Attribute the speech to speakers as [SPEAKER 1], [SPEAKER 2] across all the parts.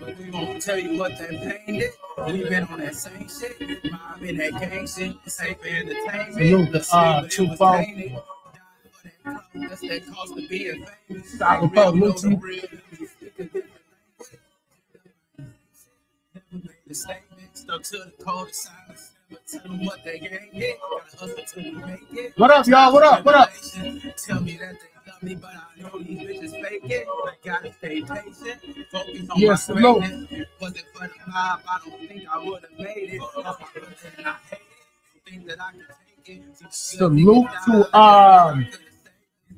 [SPEAKER 1] but we won't tell you what that pain is. We been on that same shit. Mob in that gang shit. Safe entertainment.
[SPEAKER 2] Salute to, uh,
[SPEAKER 1] But it
[SPEAKER 2] True
[SPEAKER 1] was
[SPEAKER 2] Foe.
[SPEAKER 1] tainted. Died for that clout. That's that cost of being famous.
[SPEAKER 2] Solid
[SPEAKER 1] Real
[SPEAKER 2] Foe,
[SPEAKER 1] know
[SPEAKER 2] Lucci.
[SPEAKER 1] the real niggas speak a different language. Never made a statement. Stuck to the code of silence. Tell them what they gang get. Gotta hustle till we make it.
[SPEAKER 2] What up, y'all? What up? What up?
[SPEAKER 1] Tell me that they me, but I know these bitches fake it. I gotta stay patient. Focus on
[SPEAKER 2] Yes,
[SPEAKER 1] my greatness. Was it for the vibe? I don't think I would have made it. Off my I hate it. Think that I can take it.
[SPEAKER 2] Salute to, um,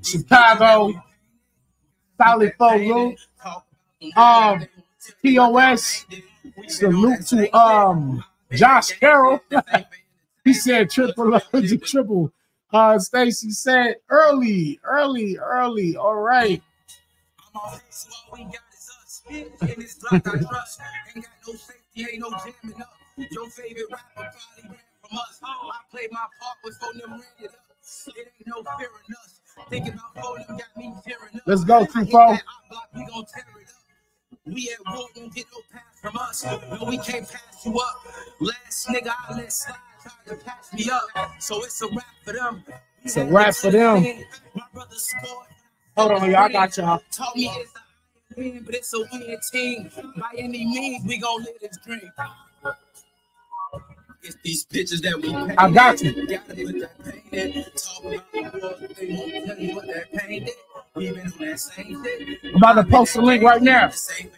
[SPEAKER 2] Chicago. Solid Foe Luke. Um, TOS. Salute to um Josh Carroll. he said triple triple. Uh Stacy said early, early, early. All right.
[SPEAKER 1] I'm all we got is us. In this block I trust. Ain't got no safety, ain't no jamming up. Your favorite rapper probably ran from us. I played my part with phone them ran it up. It ain't no fear in us. Thinking about phone got me tearing up.
[SPEAKER 2] Let's go,
[SPEAKER 1] I
[SPEAKER 2] Truffaut.
[SPEAKER 1] That op block, we gon' tear it up. We at war, won't get no pass from us. No, we can't pass you up. Last nigga I let slide, tried to pass me up. So it's a wrap for them.
[SPEAKER 2] It's a wrap for them.
[SPEAKER 1] My brother scored.
[SPEAKER 2] Hold on, y'all. I got y'all.
[SPEAKER 1] Taught me it's a win, but it's a win team. By any means, we gon' live this dream. It's these pictures that we painted.
[SPEAKER 2] I got you.
[SPEAKER 1] Gotta put that pain in. Talk about they won't tell you what that pain did. We been on that same shit.
[SPEAKER 2] I'm about to post the link right now.
[SPEAKER 1] Same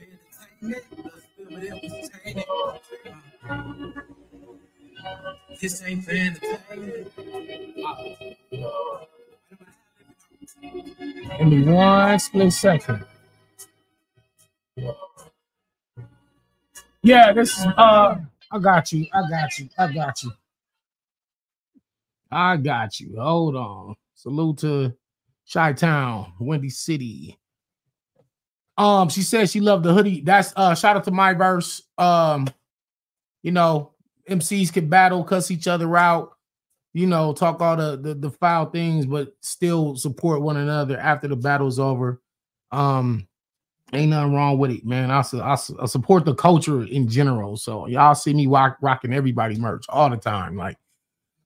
[SPEAKER 1] entertainment, but it was tainted. This ain't for entertainment.
[SPEAKER 2] Give me one split second. Yeah, this is uh I got you. I got you. I got you. I got you. Hold on. Salute to Chi Town, Windy City. Um, she said she loved the hoodie. That's uh shout out to my verse. Um, you know, MCs can battle, cuss each other out, you know, talk all the, the the foul things, but still support one another after the battle's over. Um, ain't nothing wrong with it, man. I, su- I, su- I support the culture in general. So y'all see me rock, rocking everybody merch all the time. Like,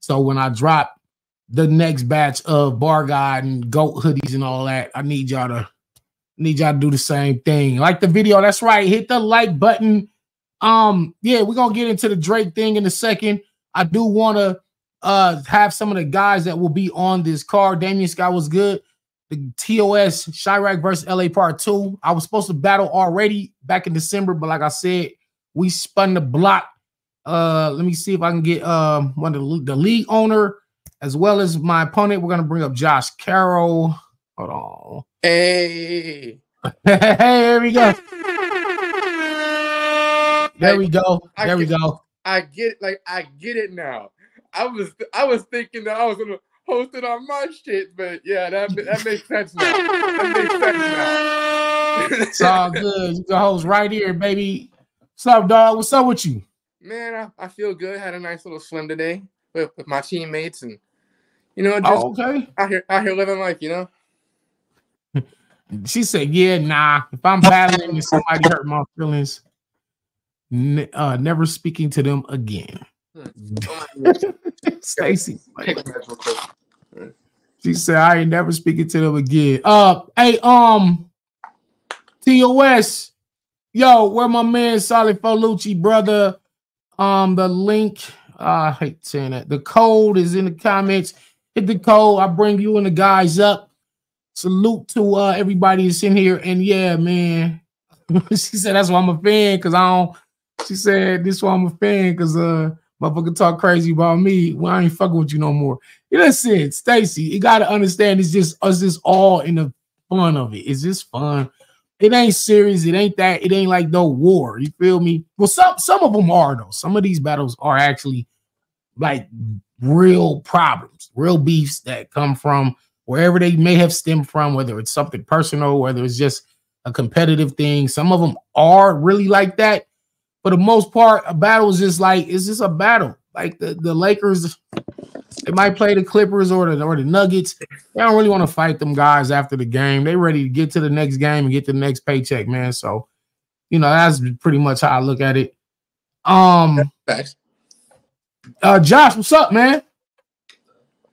[SPEAKER 2] so when I drop the next batch of bar guide and goat hoodies and all that, I need y'all to need y'all to do the same thing. Like the video, that's right. Hit the like button. Um, yeah, we're gonna get into the Drake thing in a second. I do want to uh have some of the guys that will be on this card. Damian Scott was good. The TOS Chiraq versus LA Part 2. I was supposed to battle already back in December, but like I said, we spun the block. Uh, let me see if I can get um one of the, the league owner as well as my opponent. We're gonna bring up Josh Carroll. Hold on.
[SPEAKER 3] Hey.
[SPEAKER 2] hey, here we go. There we go. There we go.
[SPEAKER 3] I get like I get it now. I was I was thinking that I was gonna host it on my shit, but yeah, that that makes sense now. That makes sense
[SPEAKER 2] It's all good. The host right here, baby. What's up, dog? What's up with you?
[SPEAKER 3] Man, I, I feel good. Had a nice little swim today with, with my teammates, and you know, just
[SPEAKER 2] Oh, okay.
[SPEAKER 3] out here out here living life. You know.
[SPEAKER 2] She said, "Yeah, nah. If I'm battling and somebody hurt my feelings, ne- uh, never speaking to them again." Stacy,
[SPEAKER 3] Take a breath real quick.
[SPEAKER 2] She said, "I ain't never speaking to them again." Uh, hey, um, TOS, yo, where my man Solid Folucci, brother? Um, the link, uh, I hate saying that. The code is in the comments. Hit the code. I bring you and the guys up. Salute to uh everybody that's in here. And yeah, man. she said that's why I'm a fan, because I don't. She said this why I'm a fan, because uh motherfucker talk crazy about me. Well, I ain't fucking with you no more. You listen, Stacy, you gotta understand it's just us just all in the fun of it. It's just fun. It ain't serious. It ain't that. It ain't like no war. You feel me? Well, some some of them are though. Some of these battles are actually like real problems, real beefs that come from wherever they may have stemmed from, whether it's something personal, whether it's just a competitive thing. Some of them are really like that. For the most part, a battle is just like it's just a battle. Like the, the Lakers, they might play the Clippers or the or the Nuggets. They don't really want to fight them guys after the game. They ready to get to the next game and get the next paycheck, man. So You know, that's pretty much how I look at it. Um, uh, Josh, what's up, man?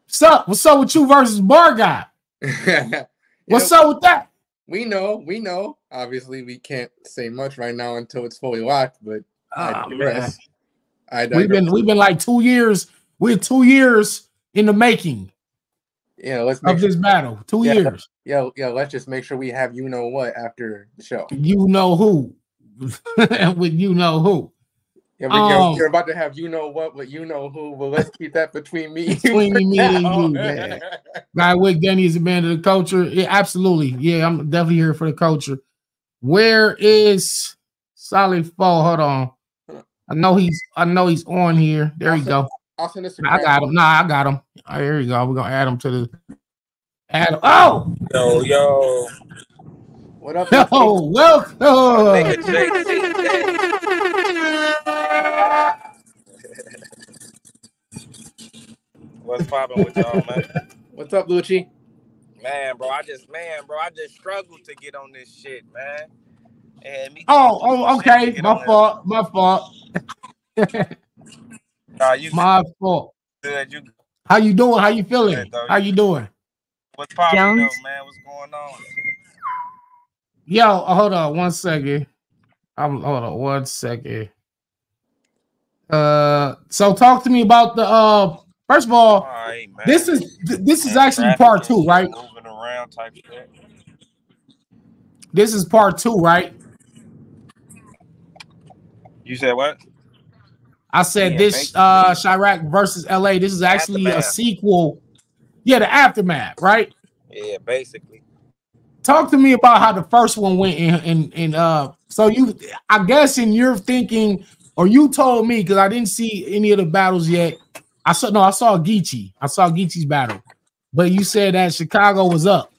[SPEAKER 2] What's up? What's up with you versus Bar Guy? What's up with that?
[SPEAKER 3] We know, we know. Obviously, we can't say much right now until it's fully locked, but I
[SPEAKER 2] Oh, man.
[SPEAKER 3] digress. I
[SPEAKER 2] We've been we've been like two years. We're two years in the making
[SPEAKER 3] yeah, let's make
[SPEAKER 2] of
[SPEAKER 3] sure,
[SPEAKER 2] this battle. Two
[SPEAKER 3] Yeah.
[SPEAKER 2] years.
[SPEAKER 3] yeah, yeah, let's just make sure we have you know what after the show.
[SPEAKER 2] You know who? with you know who?
[SPEAKER 3] Yeah,
[SPEAKER 2] Um,
[SPEAKER 3] you're about to have you know what, but you know who. But let's keep that between me,
[SPEAKER 2] Between me and you, man. Guy Wick Denny is a man of the culture. Yeah, absolutely. Yeah, I'm definitely here for the culture. Where is Solid Fall? Hold on. I know he's I know he's on here. There you go.
[SPEAKER 3] I'll send this. to
[SPEAKER 2] I got him. Nah, I got him. Oh, here you go. We're gonna add him to the add him. Oh,
[SPEAKER 4] Yo, yo,
[SPEAKER 3] What up?
[SPEAKER 2] yo, welcome.
[SPEAKER 4] What's popping with y'all, man?
[SPEAKER 3] What's up, Lucci?
[SPEAKER 4] Man, bro, I just, man, bro, I just struggled to get on this shit, man. And me
[SPEAKER 2] Oh, oh, okay. My
[SPEAKER 4] on there.
[SPEAKER 2] fault. My fault.
[SPEAKER 4] Nah, you
[SPEAKER 2] My fault.
[SPEAKER 4] good? You
[SPEAKER 2] How you doing? How you feeling?
[SPEAKER 4] Good.
[SPEAKER 2] How you doing?
[SPEAKER 4] what's popping, though, man? What's going on?
[SPEAKER 2] Yo, hold on one second. I'm hold on one second. Uh, so talk to me about the uh. First of all,
[SPEAKER 4] All right,
[SPEAKER 2] this is this is
[SPEAKER 4] Man,
[SPEAKER 2] actually part two, right?
[SPEAKER 4] Moving around type shit.
[SPEAKER 2] This is part two, right?
[SPEAKER 4] You said what?
[SPEAKER 2] I said
[SPEAKER 4] Yeah,
[SPEAKER 2] this uh Chiraq versus LA. This is actually a sequel. Yeah, the aftermath, right?
[SPEAKER 4] Yeah, basically.
[SPEAKER 2] Talk to me about how the first one went in and and uh so you I guess in your thinking or you told me because I didn't see any of the battles yet. I saw no, I saw Geechee. I saw Geechee's battle, but you said that Chicago was up.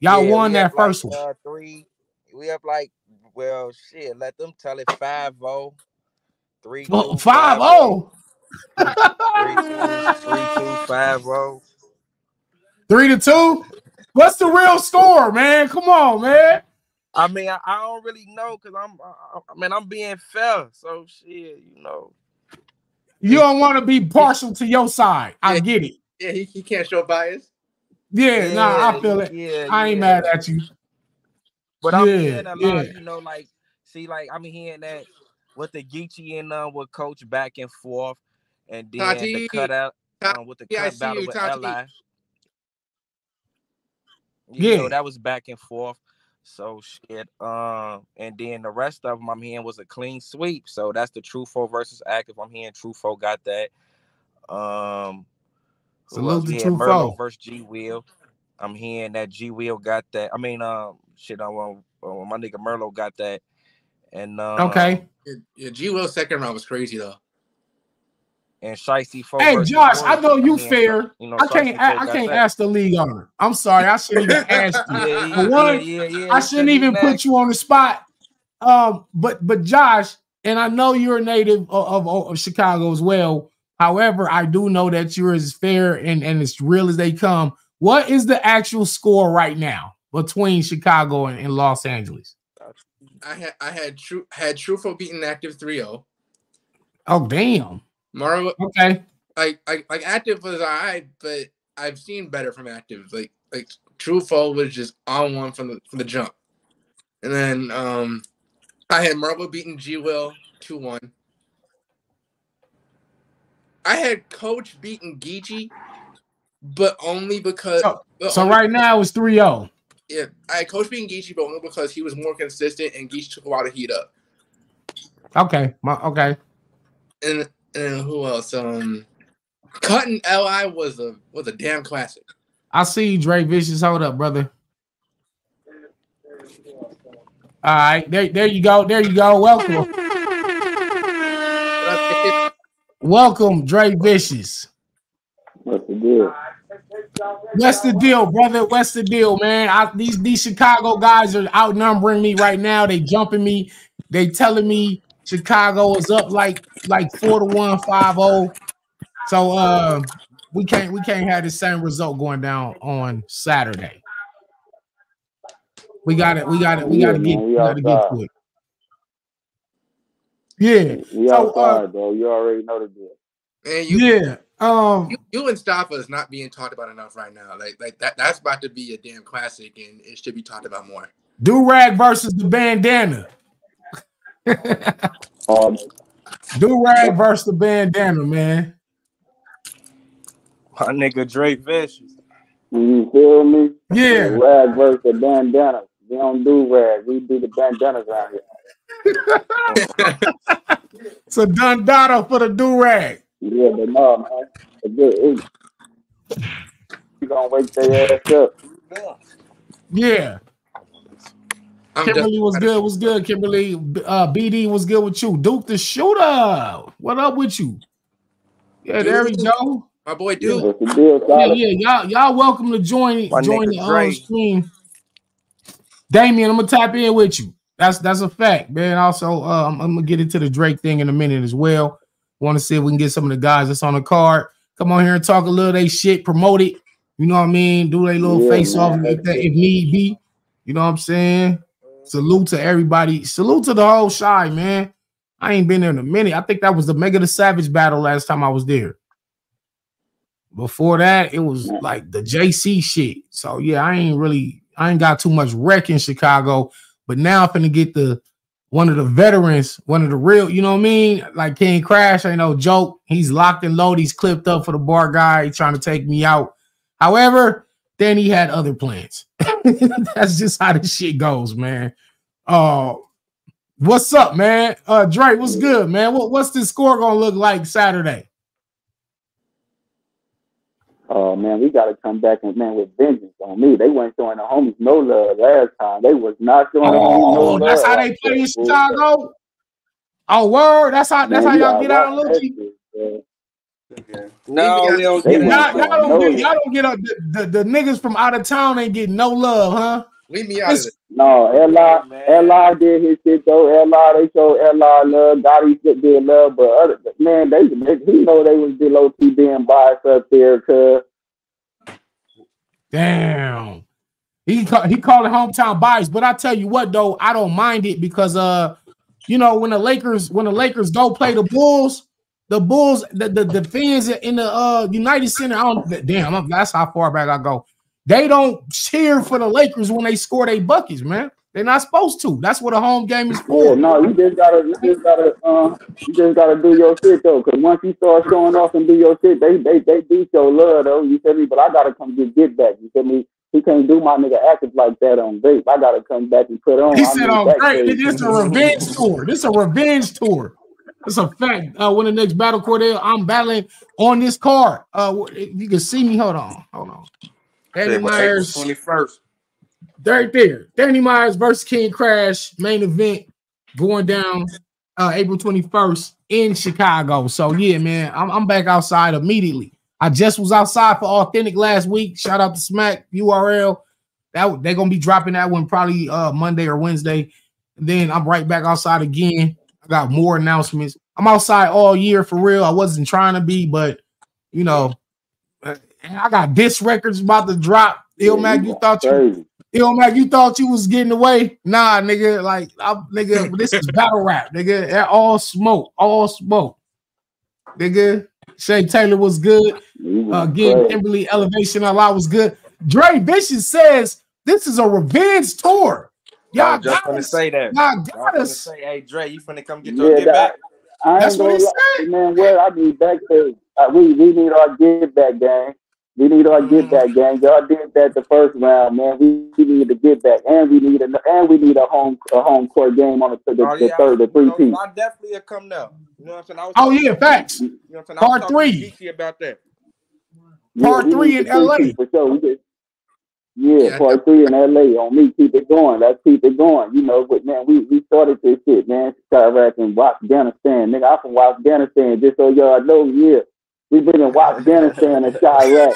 [SPEAKER 2] Y'all
[SPEAKER 4] Yeah,
[SPEAKER 2] won that
[SPEAKER 4] up like,
[SPEAKER 2] first one.
[SPEAKER 4] Uh, three. We up like, well, shit. Let them tell it 5 0. 3
[SPEAKER 2] Well,
[SPEAKER 4] 2,
[SPEAKER 2] five
[SPEAKER 4] 5-0,
[SPEAKER 2] oh.
[SPEAKER 4] 3 2, 3 2, 5 0.
[SPEAKER 2] Three to two. What's the real score, man? Come on, man.
[SPEAKER 4] I mean, I, I don't really know because I'm, I, I mean, I'm being fair. So, shit, you know.
[SPEAKER 2] You don't want to be partial to your side. I
[SPEAKER 3] Yeah.
[SPEAKER 2] get it.
[SPEAKER 3] Yeah, he, he can't show bias.
[SPEAKER 2] Yeah, nah, I feel it.
[SPEAKER 4] Yeah,
[SPEAKER 2] I ain't
[SPEAKER 4] yeah.
[SPEAKER 2] mad at you.
[SPEAKER 4] But I'm
[SPEAKER 2] Yeah,
[SPEAKER 4] hearing a lot,
[SPEAKER 2] yeah.
[SPEAKER 4] you know, like, see, like, I'm hearing that with the Geechee and uh, with Coach back and forth, and then
[SPEAKER 3] Tati,
[SPEAKER 4] the cutout um, with the
[SPEAKER 3] yeah,
[SPEAKER 4] cut battle
[SPEAKER 3] you,
[SPEAKER 4] with
[SPEAKER 3] Tati.
[SPEAKER 4] Li. You
[SPEAKER 2] Yeah.
[SPEAKER 4] know, that was back and forth. So shit. Um, and then the rest of them I'm hearing was a clean sweep. So that's the Trufo versus active. I'm hearing Trufo got that. Um, who
[SPEAKER 2] Salute
[SPEAKER 4] else?
[SPEAKER 2] to
[SPEAKER 4] We had Merlot
[SPEAKER 2] Truffaut.
[SPEAKER 4] versus G Will. I'm hearing that G Will got that. I mean, um, shit. I want uh, my nigga Merlo got that. And um,
[SPEAKER 2] Okay.
[SPEAKER 3] Yeah, yeah G Will's second round was crazy though.
[SPEAKER 4] And Shicey Fo
[SPEAKER 2] Hey, Josh, I know you
[SPEAKER 4] I'm
[SPEAKER 2] fair.
[SPEAKER 4] You know,
[SPEAKER 2] I can't. I, I can't ask the league owner. I'm sorry. I shouldn't even ask you.
[SPEAKER 4] Yeah, yeah,
[SPEAKER 2] For one,
[SPEAKER 4] yeah, yeah, yeah.
[SPEAKER 2] I shouldn't even
[SPEAKER 4] be
[SPEAKER 2] put you on the spot. Um, but but Josh, and I know you're a native of, of, of Chicago as well. However, I do know that you're as fair and, and as real as they come. What is the actual score right now between Chicago and, and Los Angeles?
[SPEAKER 3] I had I had true had Trufo beating active 3-0.
[SPEAKER 2] Oh damn.
[SPEAKER 3] Maro
[SPEAKER 2] Okay.
[SPEAKER 3] like like like active was alright, but I've seen better from active. Like like Trufo was just on one from the from the jump. And then um I had Marvel beating G Will 2-1. I had Coach beating Geechee, but only because
[SPEAKER 2] So- So
[SPEAKER 3] only-
[SPEAKER 2] right now it's oh. 3-0.
[SPEAKER 3] yeah, I had Coach beating Geechee, but only because he was more consistent and Geechee took a while to heat up.
[SPEAKER 2] Okay. My, okay.
[SPEAKER 3] And and who else? Um Cutting Li was a was a damn classic.
[SPEAKER 2] I see you, Dre Vicious. Hold up, brother. All right, there, there you go. There you go. Welcome. Welcome, Dre Vicious.
[SPEAKER 5] What's the deal?
[SPEAKER 2] What's the deal, brother? What's the deal, man? I, these these Chicago guys are outnumbering me right now. They jumping me. They telling me Chicago is up like like four to one, five zero. So uh, we can't we can't have the same result going down on Saturday. We got it. We got it. We got to get. We
[SPEAKER 5] we
[SPEAKER 2] got to get to it. Yeah.
[SPEAKER 5] We
[SPEAKER 2] So,
[SPEAKER 5] outside,
[SPEAKER 2] uh,
[SPEAKER 5] bro. You already know the deal.
[SPEAKER 3] And you,
[SPEAKER 2] Yeah. Um
[SPEAKER 3] you, you and Staffa is not being talked about enough right now. Like, like that. That's about to be a damn classic, and it should be talked about more.
[SPEAKER 2] do rag versus the bandana.
[SPEAKER 5] Um,
[SPEAKER 2] Do rag versus the bandana, man.
[SPEAKER 4] My nigga Drake Vicious.
[SPEAKER 5] you feel me?
[SPEAKER 2] Yeah.
[SPEAKER 5] Rag versus the bandana. We don't do rag. We do the bandanas around here.
[SPEAKER 2] So Dundada for the do rag.
[SPEAKER 5] Yeah, but no, man. You gonna wake their ass up.
[SPEAKER 2] Yeah.
[SPEAKER 3] I'm
[SPEAKER 2] Kimberly
[SPEAKER 3] just-
[SPEAKER 2] was good. Was good. Kimberly. Uh, BD was good with you. Duke the shooter. What up with you? Yeah, there we go.
[SPEAKER 3] My boy, dude.
[SPEAKER 5] What's the deal,
[SPEAKER 2] Yeah, yeah. Y'all, y'all welcome to join
[SPEAKER 4] My
[SPEAKER 2] join the
[SPEAKER 4] Dre.
[SPEAKER 2] on stream. Damien, I'm gonna tap in with you. That's that's a fact, man. Also, uh, I'm, I'm gonna get into the Drake thing in a minute as well. Want to see if we can get some of the guys that's on the card. Come on here and talk a little they shit, promote it. You know what I mean? Do they little
[SPEAKER 5] Yeah,
[SPEAKER 2] face off if, if need be. You know what I'm saying? Salute to everybody. Salute to the whole shy, man. I ain't been there in a minute. I think that was the Mega the Savage battle last time I was there. Before that, it was like the JC shit. So yeah, I ain't really, I ain't got too much wreck in Chicago. But now I'm finna get the one of the veterans, one of the real, you know what I mean? Like King Crash, ain't no joke. He's locked and loaded. He's clipped up for the bar guy. He's trying to take me out. However, then he had other plans. That's just how this shit goes, man. Uh what's up, man? Uh Dre, what's good, man? What, what's this score gonna look like Saturday?
[SPEAKER 5] Oh man, we gotta come back and man with vengeance on me. They weren't showing the homies no love last time. They was not showing the homies no
[SPEAKER 2] Oh,
[SPEAKER 5] love.
[SPEAKER 2] that's how they play in. Chicago. Oh, word. That's how that's
[SPEAKER 5] Man,
[SPEAKER 2] how y'all get out of
[SPEAKER 5] that
[SPEAKER 2] Luchi.
[SPEAKER 5] shit, man.
[SPEAKER 4] No, we don't get
[SPEAKER 2] Y'all, y'all don't get y'all don't get up. The, the, the niggas from out of town ain't getting no love, huh?
[SPEAKER 3] Leave me out of it.
[SPEAKER 5] No, L.I.
[SPEAKER 4] man.
[SPEAKER 5] L.I. did his shit though. L.I. they showed L.I. love. Gotti shit did love, but other man, they, they he know they was below T being biased up there, cause
[SPEAKER 2] Damn. He ca- he called it hometown bias, but I tell you what though, I don't mind it because uh, you know when the Lakers when the Lakers go play the Bulls, the Bulls the the, the fans in the uh United Center. I don't damn. That's how far back I go. They don't cheer for the Lakers when they score their buckets, man. They're not supposed to. That's what a home game is
[SPEAKER 5] yeah,
[SPEAKER 2] for.
[SPEAKER 5] no, you just gotta, you just gotta, uh, you just gotta do your shit though, cause once you start showing off and do your shit, they they they do show love though. You feel me? But I gotta come get get back. You feel me? He can't do my nigga active like that on vape. I gotta come back and put on.
[SPEAKER 2] He
[SPEAKER 5] I
[SPEAKER 2] said,
[SPEAKER 5] need
[SPEAKER 2] "Oh,
[SPEAKER 5] that
[SPEAKER 2] great!
[SPEAKER 5] crazy.
[SPEAKER 2] This is a revenge tour. This is a revenge tour. It's a fact. Uh, when the next battle Cordell, I'm battling on this card. Uh, you can see me. Hold on, hold on. Danny Myers,
[SPEAKER 4] 21st.
[SPEAKER 2] right there. Danny Myers versus King Crash, main event going down uh April 21st in Chicago. So yeah, man, I'm, I'm back outside immediately. I just was outside for authentic last week. Shout out to Smack URL. That they're gonna be dropping that one probably uh Monday or Wednesday. then I'm right back outside again. I got more announcements. I'm outside all year for real. I wasn't trying to be, but you know, I got disc records about to drop. Ilmac, you thought you. Ilmac, you thought you was getting away? Nah, nigga. Like, I'm, nigga, this is battle rap, nigga. All smoke, all smoke, nigga. Shay Taylor was good. Uh, again. Kimberly Elevation a lot was good. Dre Vicious says this is a revenge tour. Y'all
[SPEAKER 4] I'm just
[SPEAKER 2] got
[SPEAKER 4] gonna
[SPEAKER 2] us.
[SPEAKER 4] say that.
[SPEAKER 2] Y'all
[SPEAKER 4] I'm
[SPEAKER 2] got
[SPEAKER 4] gonna
[SPEAKER 2] us.
[SPEAKER 4] say, hey Dre, you finna come get your
[SPEAKER 5] Yeah,
[SPEAKER 4] get back?
[SPEAKER 5] I
[SPEAKER 2] That's what he
[SPEAKER 5] lie,
[SPEAKER 2] said.
[SPEAKER 5] man. Well, I need back pay. Uh, we we need our get back game. We need our
[SPEAKER 2] Mm-hmm.
[SPEAKER 5] get back game. Y'all did that the first round, man. We, we need to get back, and we need a and we need a home a home court game on the, the,
[SPEAKER 4] Oh,
[SPEAKER 5] the third, the
[SPEAKER 4] you
[SPEAKER 5] three
[SPEAKER 4] know,
[SPEAKER 5] piece.
[SPEAKER 4] I definitely will come now. You know what I'm saying? I was
[SPEAKER 2] Oh yeah, facts.
[SPEAKER 4] You know what I'm saying? I was
[SPEAKER 2] Part three.
[SPEAKER 4] about that.
[SPEAKER 2] Part
[SPEAKER 5] we
[SPEAKER 2] three in LA.
[SPEAKER 5] For sure. We just, yeah,
[SPEAKER 3] Yeah.
[SPEAKER 5] part three in LA on me. Keep it going. Let's keep it going. You know, but man, we, we started this shit, man. Chiraq and Afghanistan. Nigga, I'm from Afghanistan. Just so y'all know, yeah. We been in Afghanistan and Chiraq.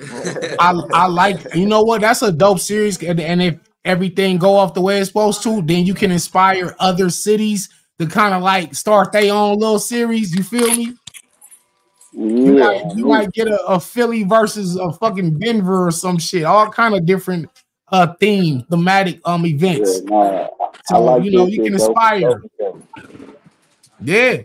[SPEAKER 2] I I like you know what that's a dope series and, and if everything go off the way it's supposed to then you can inspire other cities to kind of like start their own little series you feel me you
[SPEAKER 5] Yeah,
[SPEAKER 2] might you might get a, a Philly versus a fucking Denver or some shit all kind of different uh theme thematic um
[SPEAKER 5] yeah,
[SPEAKER 2] events
[SPEAKER 5] nah,
[SPEAKER 2] so
[SPEAKER 5] like
[SPEAKER 2] you know you can inspire
[SPEAKER 5] sure, for sure.
[SPEAKER 2] Yeah,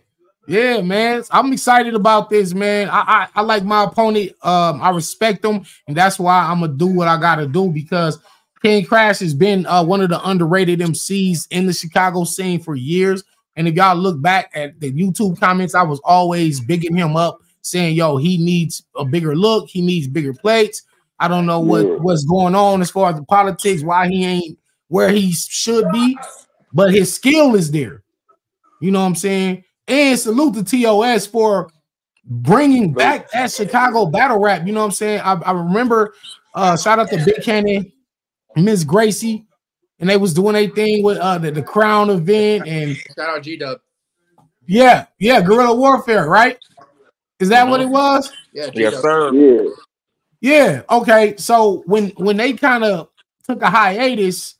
[SPEAKER 2] yeah, man. I'm excited about this, man. I, I, I like my opponent. Um, I respect him, and that's why I'm gonna do what I gotta do because King Crash has been uh, one of the underrated MCs in the Chicago scene for years. And if y'all look back at the YouTube comments, I was always bigging him up, saying, "Yo, he needs a bigger look. He needs bigger plates." I don't know what
[SPEAKER 5] Yeah.
[SPEAKER 2] what's going on as far as the politics, why he ain't where he should be, but his skill is there. You know what I'm saying? And salute to TOS for bringing back that Chicago battle rap. You know what I'm saying? I, I remember uh shout out to Big Cannon, Miss Gracie, and they was doing a thing with uh the, the crown event and
[SPEAKER 3] Shout out G Dub.
[SPEAKER 2] yeah, yeah, guerrilla warfare, right? Is that what uh-huh. it was?
[SPEAKER 3] Yeah,
[SPEAKER 4] Yes, sir.
[SPEAKER 5] Yeah.
[SPEAKER 2] Yeah. Okay. So when when they kind of took a hiatus,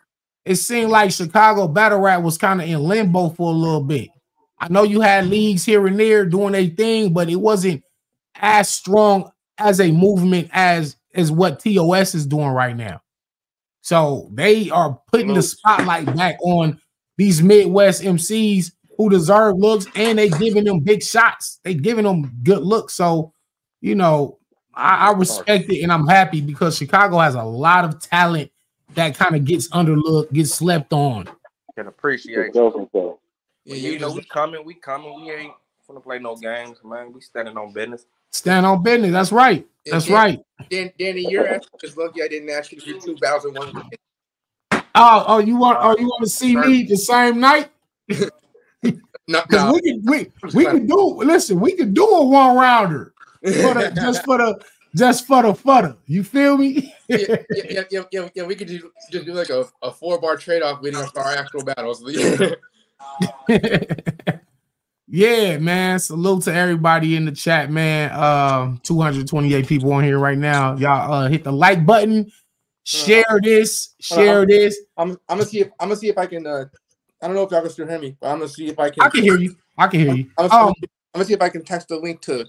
[SPEAKER 2] it seemed like Chicago battle rap was kind of in limbo for a little bit. I know you had leagues here and there doing a thing, but it wasn't as strong as a movement as as what TOS is doing right now. So they are putting the spotlight back on these Midwest MCs who deserve looks, and they giving them big shots. They giving them good looks. So you know, I, I respect it and I'm happy because Chicago has a lot of talent that kind of gets underlooked, gets slept on.
[SPEAKER 4] Can appreciate
[SPEAKER 5] sure,
[SPEAKER 4] you.
[SPEAKER 3] Yeah,
[SPEAKER 4] you
[SPEAKER 3] you
[SPEAKER 4] know we coming, we coming. We ain't gonna play no games, man. We standing on business.
[SPEAKER 2] Stand on business. That's right. That's
[SPEAKER 3] Yeah.
[SPEAKER 2] right.
[SPEAKER 3] Dan, Danny, you're actually just lucky I didn't ask you to do two battles in one weekend.
[SPEAKER 2] Oh, oh, you want oh, you want to see me the same night?
[SPEAKER 3] No, no.
[SPEAKER 2] we can we we can do listen, we can do a one rounder for the, just for the just for the fodder. You feel me?
[SPEAKER 3] yeah, yeah, yeah, yeah, yeah, we could do, just do like a, a four bar trade off up to our actual battles.
[SPEAKER 2] yeah, man. Salute to everybody in the chat, man. Um, 228 people on here right now. Y'all uh hit the like button, share this, share this.
[SPEAKER 3] I'm, I'm gonna see if I'm gonna see if I can. Uh, I don't know if y'all can still hear me, but I'm gonna see if I can.
[SPEAKER 2] I can hear you. I can hear you.
[SPEAKER 3] I'm, gonna,
[SPEAKER 2] Um,
[SPEAKER 3] I'm gonna see if I can text the link to.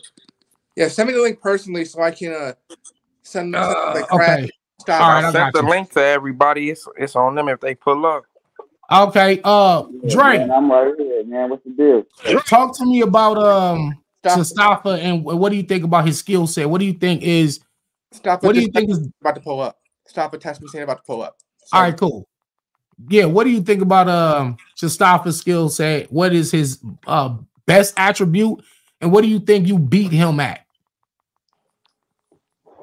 [SPEAKER 3] Yeah, send me the link personally so I can uh send, send
[SPEAKER 2] uh,
[SPEAKER 3] the crash
[SPEAKER 2] okay.
[SPEAKER 3] style.
[SPEAKER 2] All right, I
[SPEAKER 4] I sent the
[SPEAKER 2] you.
[SPEAKER 4] link to everybody. It's it's on them if they pull up.
[SPEAKER 2] Okay. Uh
[SPEAKER 5] Yeah,
[SPEAKER 2] Dre,
[SPEAKER 5] man, I'm right here, man. What's the deal?
[SPEAKER 2] talk to me about um
[SPEAKER 3] Stop,
[SPEAKER 2] Mustafa and what do you think about his skill set? What do you think is
[SPEAKER 3] stop.
[SPEAKER 2] what do you think is
[SPEAKER 3] about to pull up? Stop a test me saying about to pull up. So,
[SPEAKER 2] all right, cool. Yeah, what do you think about um Mustafa's skill set? What is his uh best attribute? And what do you think you beat him at?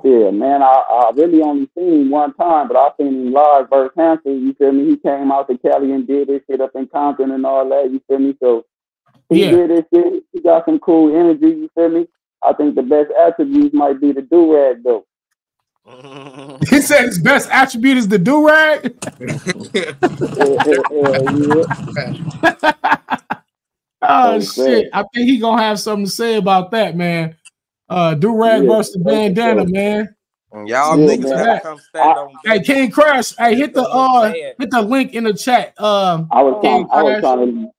[SPEAKER 5] Yeah, man, I, I really only seen him one time, but I seen him live versus Hampton. You feel me? He came out to Cali and did this shit up in Compton and all that. You feel me? So he
[SPEAKER 2] Yeah.
[SPEAKER 5] did this shit. He got some cool energy. You feel me? I think the best attributes might be the do rag though.
[SPEAKER 2] He said his best attribute is the do rag. Oh shit! I think he gonna have something to say about that, man. Uh, do rag
[SPEAKER 5] Yeah,
[SPEAKER 2] versus the
[SPEAKER 5] that's for
[SPEAKER 2] bandana, man.
[SPEAKER 4] And y'all
[SPEAKER 5] Yeah,
[SPEAKER 4] niggas
[SPEAKER 5] man.
[SPEAKER 4] gotta come stand on
[SPEAKER 2] Hey. King Crash. Hey, hit the uh, hit the link in the chat. Um,
[SPEAKER 5] I was trying, I was trying to,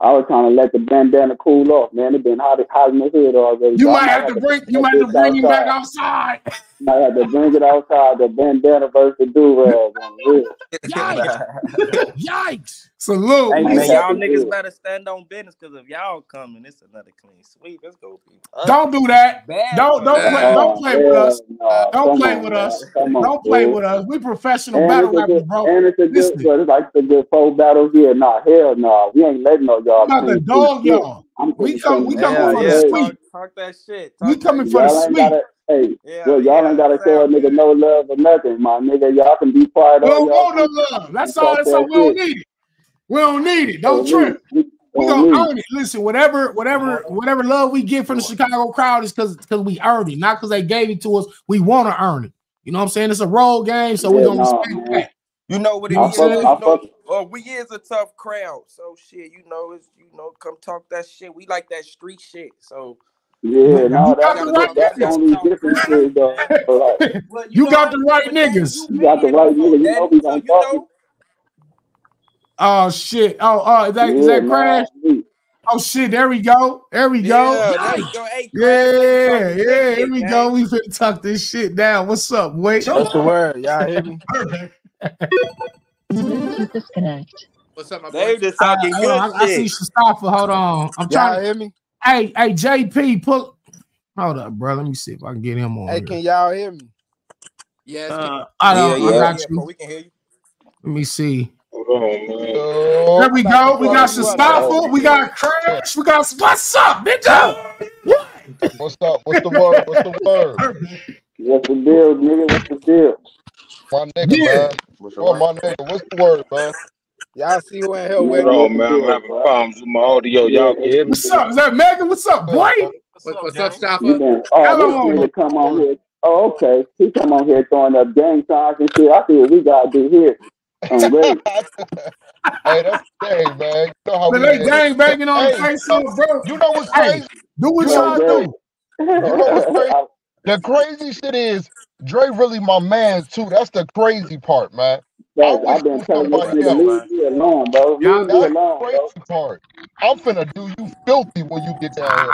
[SPEAKER 5] I was trying to let the bandana cool off, man. It been hot, hot in the hood already.
[SPEAKER 2] You
[SPEAKER 5] so
[SPEAKER 2] might have to bring you might have to bring him back
[SPEAKER 5] outside.
[SPEAKER 2] outside.
[SPEAKER 5] Might have to bring it outside. The bandana versus the do rag. on the real.
[SPEAKER 2] Yikes! Yikes! Salute.
[SPEAKER 5] Hey,
[SPEAKER 4] Man,
[SPEAKER 5] man,
[SPEAKER 4] y'all niggas
[SPEAKER 5] good.
[SPEAKER 4] better stand on business because if y'all coming, it's another clean sweep. It's gonna be
[SPEAKER 2] Don't do that.
[SPEAKER 4] bad.
[SPEAKER 2] Don't don't play.
[SPEAKER 5] Oh,
[SPEAKER 2] Don't play with us.
[SPEAKER 5] Oh, no.
[SPEAKER 2] Don't play
[SPEAKER 5] on,
[SPEAKER 2] with
[SPEAKER 5] man.
[SPEAKER 2] us.
[SPEAKER 5] Come on,
[SPEAKER 2] Don't play
[SPEAKER 5] dude.
[SPEAKER 2] with us. We professional
[SPEAKER 5] And
[SPEAKER 2] battle rappers,
[SPEAKER 5] good,
[SPEAKER 2] bro.
[SPEAKER 5] and it's a good,
[SPEAKER 2] Listen.
[SPEAKER 5] but it's like the good four battles here. Nah, hell no, we ain't letting no y'all.
[SPEAKER 2] I'm about to dog y'all. We come- we
[SPEAKER 5] say,
[SPEAKER 2] coming
[SPEAKER 4] Yeah,
[SPEAKER 2] for the
[SPEAKER 4] yeah.
[SPEAKER 2] sweep.
[SPEAKER 4] Talk, talk that shit. Talk
[SPEAKER 2] We
[SPEAKER 4] that
[SPEAKER 2] coming for the
[SPEAKER 5] Y'all
[SPEAKER 2] sweep.
[SPEAKER 5] Gotta, hey,
[SPEAKER 4] Yeah,
[SPEAKER 5] well, y'all
[SPEAKER 4] yeah,
[SPEAKER 5] ain't gotta
[SPEAKER 4] sound
[SPEAKER 5] show a nigga no love or nothing, my nigga. Y'all can be quiet
[SPEAKER 2] We
[SPEAKER 5] all
[SPEAKER 2] don't want no love. That's all. That's all. We don't need it. We don't need it. Don't
[SPEAKER 5] We-
[SPEAKER 2] trip.
[SPEAKER 5] we-
[SPEAKER 2] We
[SPEAKER 5] on
[SPEAKER 2] gonna earn it. Listen, whatever, whatever, whatever love we get from the Chicago crowd is because because we earned it, not because they gave it to us. We want to earn it. You know what I'm saying? It's a role game, so we're
[SPEAKER 5] Yeah,
[SPEAKER 2] gonna
[SPEAKER 5] nah,
[SPEAKER 2] respect
[SPEAKER 5] man.
[SPEAKER 2] that.
[SPEAKER 4] You know what it
[SPEAKER 5] I
[SPEAKER 4] is.
[SPEAKER 2] what I'm
[SPEAKER 5] fuck,
[SPEAKER 4] You
[SPEAKER 2] saying?
[SPEAKER 4] know,
[SPEAKER 5] fuck.
[SPEAKER 4] oh, we is a tough crowd. So shit, you know, it's you know, come talk that shit. We like that street shit. So
[SPEAKER 5] Yeah,
[SPEAKER 2] You
[SPEAKER 5] no,
[SPEAKER 2] got
[SPEAKER 5] that's
[SPEAKER 2] the
[SPEAKER 5] the,
[SPEAKER 2] right
[SPEAKER 5] that's the only difference is though. like,
[SPEAKER 4] well,
[SPEAKER 2] You
[SPEAKER 4] know
[SPEAKER 2] got
[SPEAKER 4] I
[SPEAKER 2] the
[SPEAKER 4] live
[SPEAKER 2] right
[SPEAKER 4] with Danny.
[SPEAKER 2] niggas.
[SPEAKER 5] You got the right niggas. You know
[SPEAKER 4] Danny,
[SPEAKER 5] we
[SPEAKER 4] so
[SPEAKER 5] gonna talk.
[SPEAKER 2] Oh shit! Oh, oh, is that is
[SPEAKER 5] Yeah,
[SPEAKER 2] that crash?
[SPEAKER 5] man.
[SPEAKER 2] Oh shit! There we go. There we go.
[SPEAKER 4] Yeah, there go. Hey,
[SPEAKER 2] Yeah, yeah.
[SPEAKER 4] good
[SPEAKER 2] Here we
[SPEAKER 4] gang.
[SPEAKER 2] go. We finna tuck this shit down. What's up? Wait.
[SPEAKER 6] What's the word? Y'all hear me?
[SPEAKER 7] Bluetooth disconnect.
[SPEAKER 3] What's up, my
[SPEAKER 4] They
[SPEAKER 3] boy?
[SPEAKER 4] just talking
[SPEAKER 2] Uh,
[SPEAKER 4] good
[SPEAKER 2] hold on, I, I see
[SPEAKER 4] shit.
[SPEAKER 2] Mustafa. Hold on. I'm
[SPEAKER 6] Y'all
[SPEAKER 2] trying to
[SPEAKER 6] hear me?
[SPEAKER 2] Hey, hey, JP, pull hold up, bro. Let me see if I can get him on.
[SPEAKER 6] Hey,
[SPEAKER 2] here.
[SPEAKER 6] can y'all hear me?
[SPEAKER 3] Yes.
[SPEAKER 2] Uh, I, don't,
[SPEAKER 4] yeah,
[SPEAKER 2] I
[SPEAKER 4] yeah.
[SPEAKER 2] got
[SPEAKER 4] yeah,
[SPEAKER 2] you.
[SPEAKER 4] we can hear you.
[SPEAKER 2] Let me see.
[SPEAKER 7] Hold on, man.
[SPEAKER 6] Oh,
[SPEAKER 2] There we go.
[SPEAKER 6] about
[SPEAKER 2] We got
[SPEAKER 6] you up.
[SPEAKER 2] We got Crash. We got what's up, nigga? What?
[SPEAKER 8] What's up? What's the word? What's the word?
[SPEAKER 5] What's the deal, nigga? What's the deal?
[SPEAKER 8] My nigga,
[SPEAKER 2] Yeah.
[SPEAKER 8] man.
[SPEAKER 4] What's
[SPEAKER 8] Well,
[SPEAKER 4] your
[SPEAKER 8] my nigga, what's the word, man?
[SPEAKER 6] Y'all see who in here
[SPEAKER 7] Hold
[SPEAKER 6] with
[SPEAKER 5] Man,
[SPEAKER 7] on, man. I'm having problems with my audio. Y'all can hear me?
[SPEAKER 2] What's up? Is that Megan? What's up, boy?
[SPEAKER 3] What, what's up,
[SPEAKER 5] You
[SPEAKER 3] Stopper?
[SPEAKER 5] oh,
[SPEAKER 2] Hello.
[SPEAKER 5] this come on here. Oh, okay. He come on here throwing up gang signs and shit. I see what we gotta do here. I'm ready.
[SPEAKER 8] hey, that's hey, man. You know how
[SPEAKER 2] But they
[SPEAKER 8] get.
[SPEAKER 2] gang banging on the
[SPEAKER 8] Hey,
[SPEAKER 2] face bro.
[SPEAKER 8] You know what's
[SPEAKER 2] Hey,
[SPEAKER 8] crazy?
[SPEAKER 2] do what
[SPEAKER 8] You
[SPEAKER 2] y'all do.
[SPEAKER 8] You know what's crazy? The crazy shit is Dre really my man too. That's the crazy part, man. I
[SPEAKER 5] Facts. I've been telling this
[SPEAKER 8] somebody
[SPEAKER 5] nigga,
[SPEAKER 8] else.
[SPEAKER 5] leave me alone, bro.
[SPEAKER 2] Y'all-
[SPEAKER 5] Leave me
[SPEAKER 8] That's the
[SPEAKER 5] alone, bro.
[SPEAKER 8] crazy part. I'm finna do you filthy when you get down here.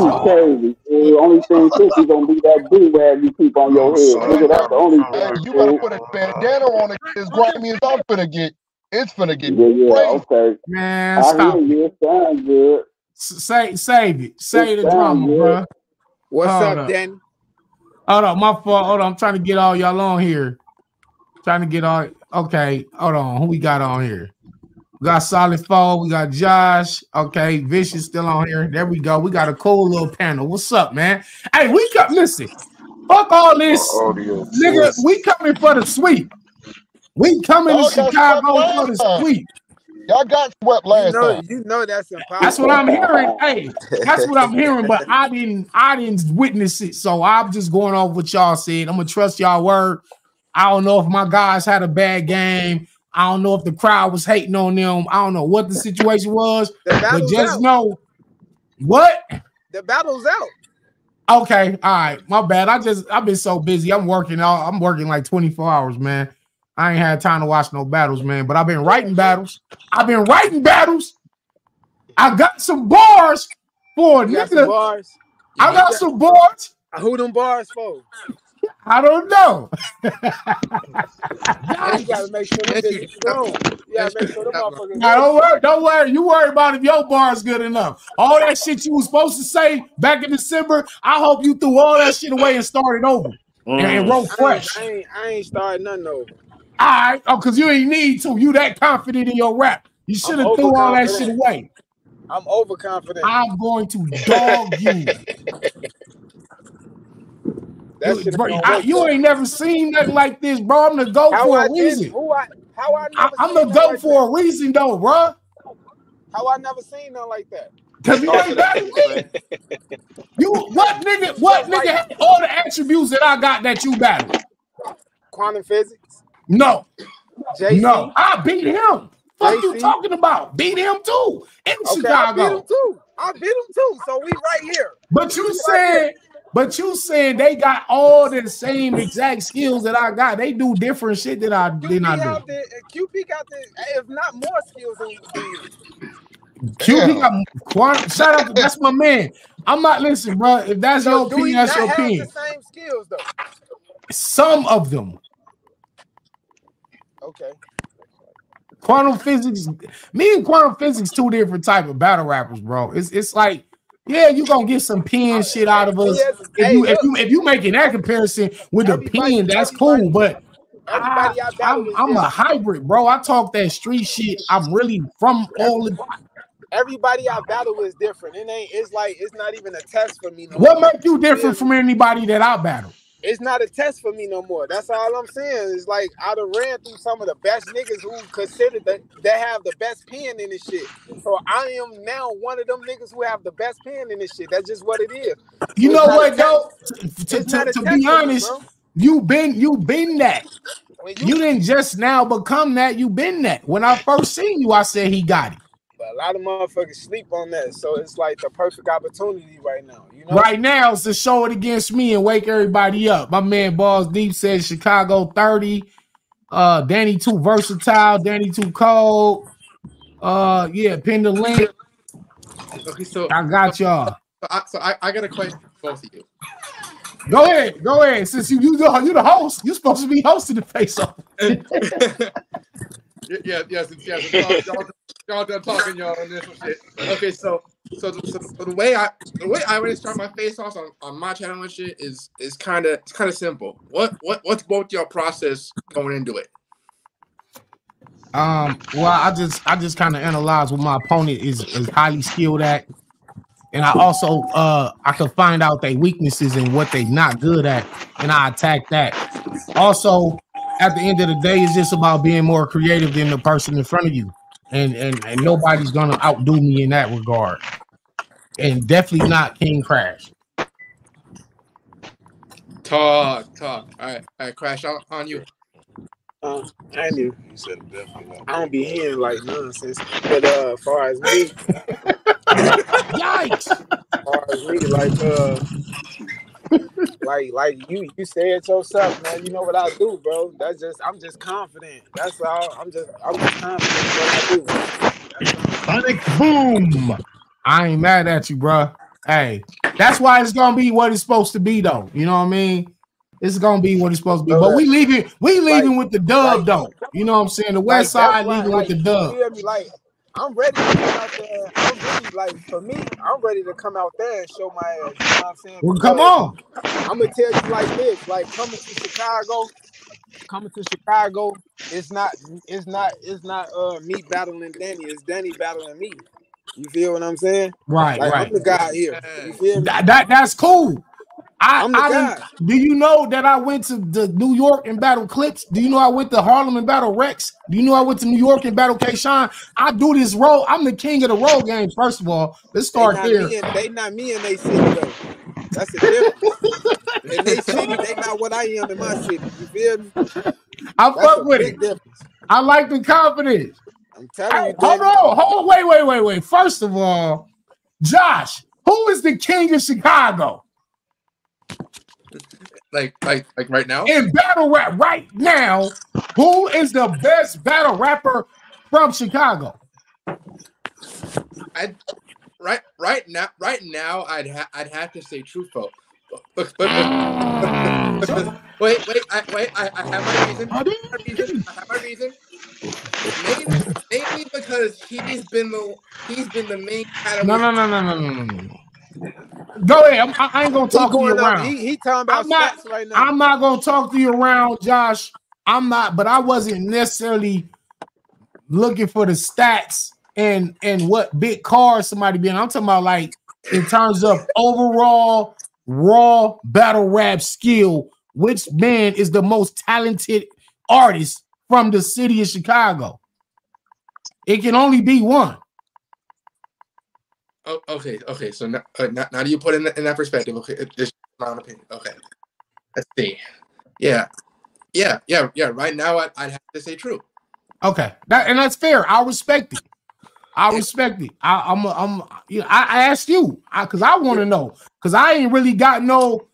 [SPEAKER 5] You crazy. The only thing filthy gonna be that do rag you keep on your head. Nigga, that's the only thing.
[SPEAKER 8] you better
[SPEAKER 5] fool.
[SPEAKER 8] put a bandana on it as grimy as I'm finna get. It's finna get
[SPEAKER 5] Yeah, yeah,
[SPEAKER 8] crazy.
[SPEAKER 5] okay.
[SPEAKER 2] Man,
[SPEAKER 5] I
[SPEAKER 2] stop
[SPEAKER 5] hear
[SPEAKER 2] it.
[SPEAKER 5] you. It sounds good.
[SPEAKER 2] Say, save it. Say
[SPEAKER 5] It
[SPEAKER 2] the drama,
[SPEAKER 5] good.
[SPEAKER 2] bro.
[SPEAKER 6] What's
[SPEAKER 2] Hold
[SPEAKER 6] up,
[SPEAKER 2] up.
[SPEAKER 6] Danny?
[SPEAKER 2] Hold on, my fault. Hold on, I'm trying to get all y'all on here. Trying to get on. Okay, hold on. Who we got on here? We got Solid Foe. We got Josh. Okay, Vicious still on here. There we go. We got a cool little panel. What's up, man? Hey, we got listen. Fuck all this,
[SPEAKER 7] Audio.
[SPEAKER 2] nigga. We coming for the sweep. We coming to Chicago for the sweep.
[SPEAKER 8] Y'all got swept
[SPEAKER 6] You
[SPEAKER 8] last
[SPEAKER 6] know,
[SPEAKER 8] time.
[SPEAKER 6] you know that's impossible.
[SPEAKER 2] That's what I'm hearing. Hey, that's what I'm hearing, but I didn't I didn't witness it. So I'm just going off what y'all said. I'm gonna trust y'all word. I don't know if my guys had a bad game. I don't know if the crowd was hating on them. I don't know what the situation was,
[SPEAKER 6] The
[SPEAKER 2] but just
[SPEAKER 6] out.
[SPEAKER 2] know what.
[SPEAKER 6] The battle's out.
[SPEAKER 2] Okay, all right, my bad. I just I've been so busy. I'm working all I'm working like 24 hours, man. I ain't had time to watch no battles, man. But I've been writing battles. I've been writing battles. I got some bars for a
[SPEAKER 6] You got some
[SPEAKER 2] nigga.
[SPEAKER 6] bars.
[SPEAKER 2] I got some bars.
[SPEAKER 6] Who them bars for?
[SPEAKER 2] I don't know.
[SPEAKER 6] You gotta make sure them
[SPEAKER 3] Yes, you
[SPEAKER 6] bitches
[SPEAKER 3] do.
[SPEAKER 6] strong. You
[SPEAKER 3] Yes,
[SPEAKER 6] gotta make
[SPEAKER 3] you
[SPEAKER 6] sure them
[SPEAKER 3] do.
[SPEAKER 6] motherfuckers.
[SPEAKER 2] Now, don't worry, don't worry. You worry about if your bar is good enough. All that shit you was supposed to say back in December, I hope you threw all that shit away and started over and, and
[SPEAKER 4] Mm.
[SPEAKER 2] wrote
[SPEAKER 6] I
[SPEAKER 2] fresh.
[SPEAKER 6] ain't, I ain't, I ain't starting nothing over.
[SPEAKER 2] All right, oh, because you ain't need to. You that confident in your rap. You should have threw all that shit away.
[SPEAKER 6] I'm overconfident.
[SPEAKER 2] I'm going to dog you.
[SPEAKER 6] That
[SPEAKER 2] You, bro,
[SPEAKER 6] ain't
[SPEAKER 2] I-
[SPEAKER 6] work.
[SPEAKER 2] you
[SPEAKER 6] though.
[SPEAKER 2] ain't never seen nothing like this, bro. I'm the go
[SPEAKER 6] How
[SPEAKER 2] for
[SPEAKER 6] I
[SPEAKER 2] a
[SPEAKER 6] did?
[SPEAKER 2] reason.
[SPEAKER 6] Who I, how I
[SPEAKER 2] I, I'm
[SPEAKER 6] seen
[SPEAKER 2] the
[SPEAKER 6] nothing
[SPEAKER 2] go
[SPEAKER 6] like
[SPEAKER 2] for
[SPEAKER 6] that?
[SPEAKER 2] a reason, though, bro.
[SPEAKER 6] How I never seen nothing like that?
[SPEAKER 2] Because you ain't
[SPEAKER 4] to that
[SPEAKER 2] battled
[SPEAKER 4] shit,
[SPEAKER 2] me. You what nigga? What nigga
[SPEAKER 6] like-
[SPEAKER 2] had all the attributes that I got that you battled?
[SPEAKER 6] Quantum physics.
[SPEAKER 2] No,
[SPEAKER 6] JC.
[SPEAKER 2] no, I beat him. What you talking about? Beat him too in
[SPEAKER 6] Okay, I beat him too. I beat him too. So we right here.
[SPEAKER 2] But you
[SPEAKER 6] Right
[SPEAKER 2] said, but you saying they got all the same exact skills that I got. They do different shit that I
[SPEAKER 6] QP
[SPEAKER 2] did not do.
[SPEAKER 6] have the eh, QP got the eh, if not more skills than, than you.
[SPEAKER 2] QP got quant- shout out to that's my man. I'm not listen, bro. If that's
[SPEAKER 6] So
[SPEAKER 2] your
[SPEAKER 6] do we
[SPEAKER 2] opinion, that's
[SPEAKER 6] not
[SPEAKER 2] your
[SPEAKER 6] have
[SPEAKER 2] opinion.
[SPEAKER 6] the same skills though?
[SPEAKER 2] Some of them.
[SPEAKER 6] Okay.
[SPEAKER 2] Quantum physics, me and quantum physics, two different type of battle rappers, bro. It's it's like, yeah, you gonna get some pen shit out of us.
[SPEAKER 6] Yes,
[SPEAKER 2] If
[SPEAKER 6] hey,
[SPEAKER 2] you if you if you making that comparison with
[SPEAKER 6] Everybody-
[SPEAKER 2] pen, that's cool. But
[SPEAKER 6] I, battle
[SPEAKER 2] I'm I'm a hybrid, bro. I talk that street shit. I'm really from all the.
[SPEAKER 6] Everybody I battle is different. It ain't. It's like it's not even a test for me no
[SPEAKER 2] What makes you different from anybody that I battle?
[SPEAKER 6] It's not a test for me no more. That's all I'm saying. It's like I done ran through some of the best niggas who consider that they have the best pen in this shit. So I am now one of them niggas who have the best pen in this shit. That's just what it is.
[SPEAKER 2] You
[SPEAKER 6] It's
[SPEAKER 2] know what though? To, to, to be honest,
[SPEAKER 6] bro.
[SPEAKER 2] you been you been that.
[SPEAKER 6] When
[SPEAKER 2] You didn't just now become that. You been that. When I first seen you, I said he got it.
[SPEAKER 6] But a lot of motherfuckers sleep on that. So it's like the perfect opportunity right now. You know?
[SPEAKER 2] Right now, it's to show it against me and wake everybody up. My man Balls Deep says Chicago 30. Uh Danny too versatile, Danny too cold. Uh yeah, pin the link.
[SPEAKER 3] Okay, so
[SPEAKER 2] I got y'all.
[SPEAKER 3] so I, so I, I got a question for both of you.
[SPEAKER 2] Go ahead, go ahead. Since you you the, you the host, you're supposed to be hosting the face off.
[SPEAKER 3] Yeah, yes, it's, yes. Y'all, y'all, y'all done talking, y'all, this shit. Okay, so, so, so, so the way I, the way I always start my face off on, on my channel and shit is, is kind of, it's kind of simple. What, what, what's both y'all process going into it?
[SPEAKER 2] Um, well, I just I just kind of analyze what my opponent is is highly skilled at, and I also uh I can find out their weaknesses and what they're not good at, and I attack that. Also, at the end of the day, it's just about being more creative than the person in front of you, and and and nobody's gonna outdo me in that regard, and definitely not King Crash.
[SPEAKER 3] Talk, talk. All right, all right. Crash out on you.
[SPEAKER 6] Uh, I knew.
[SPEAKER 9] He said definitely not.
[SPEAKER 6] I don't be hearing like nonsense. But uh, as far as me,
[SPEAKER 2] Yikes!
[SPEAKER 6] as far as me, like uh, like like you you said yourself, man. You know what I do, bro. That's just I'm just confident. That's all. I'm just I'm just confident what I do.
[SPEAKER 2] Sonic boom! I ain't mad at you, bro. Hey, that's why it's gonna be what it's supposed to be, though. You know what I mean? It's gonna be what it's supposed to be. But we leaving, we leaving with the dub, though. You know what I'm saying? The West
[SPEAKER 6] that's
[SPEAKER 2] Side leaving
[SPEAKER 6] like,
[SPEAKER 2] with the
[SPEAKER 6] you
[SPEAKER 2] dub.
[SPEAKER 6] me? Like I'm ready to come out there. I'm ready, like for me, I'm ready to come out there and show my ass. You know what I'm saying?
[SPEAKER 2] Well, come on.
[SPEAKER 6] I'm gonna tell you like this: like coming to Chicago, coming to Chicago, it's not, it's not, it's not uh me battling Danny. It's Danny battling me. You feel what I'm saying?
[SPEAKER 2] Right,
[SPEAKER 6] Like
[SPEAKER 2] right.
[SPEAKER 6] I'm the guy here. You feel me?
[SPEAKER 2] That, that that's cool. I, I do you know that I went to the New York and battle Clips? Do you know I went to Harlem and battle Rex? Do you know I went to New York and battle K Shine? I do this role. I'm the king of the role game. First of all, let's start
[SPEAKER 6] not
[SPEAKER 2] there.
[SPEAKER 6] me and they not me and they city though. That's the difference. they city, they not what I am in my city. You feel me?
[SPEAKER 2] I
[SPEAKER 6] That's
[SPEAKER 2] fuck with it.
[SPEAKER 6] difference.
[SPEAKER 2] I like the confidence.
[SPEAKER 6] I'm telling you,
[SPEAKER 2] hold on, hold wait, wait, wait, wait. First of all, Josh, who is the king of Chicago
[SPEAKER 3] Like, like, like right now.
[SPEAKER 2] in battle rap right now? Who is the best battle rapper from Chicago?
[SPEAKER 3] I, right, right now, right now, I'd ha- I'd have to say Truffaut. But, but, but, wait, wait, I, wait, I, I have my reason. I have my reason. I have my reason. Mainly, mainly because he's been the he's been the main catalyst.
[SPEAKER 2] No, no, no, no, no, no, no, no. Go ahead. I'm, I ain't gonna talk to you
[SPEAKER 6] up.
[SPEAKER 2] around.
[SPEAKER 6] He, he talking about
[SPEAKER 2] I'm not-
[SPEAKER 6] stats right now.
[SPEAKER 2] I'm not gonna talk to you around, Josh. I'm not, but I wasn't necessarily looking for the stats and and what big car somebody being. I'm talking about like in terms of overall raw battle rap skill. Which man is the most talented artist from the city of Chicago? It can only be one.
[SPEAKER 3] Oh, okay, okay. So now, uh, now, now do you put it in, in that perspective? Okay, it, it's my own opinion. Okay, let's see. Yeah, yeah, yeah, yeah. Right now, I'd, I'd have to say true.
[SPEAKER 2] Okay, that and that's fair. I respect it. I respect it. I, I'm, a, I'm, you know, I, I asked you because I, want to know because I ain't really got no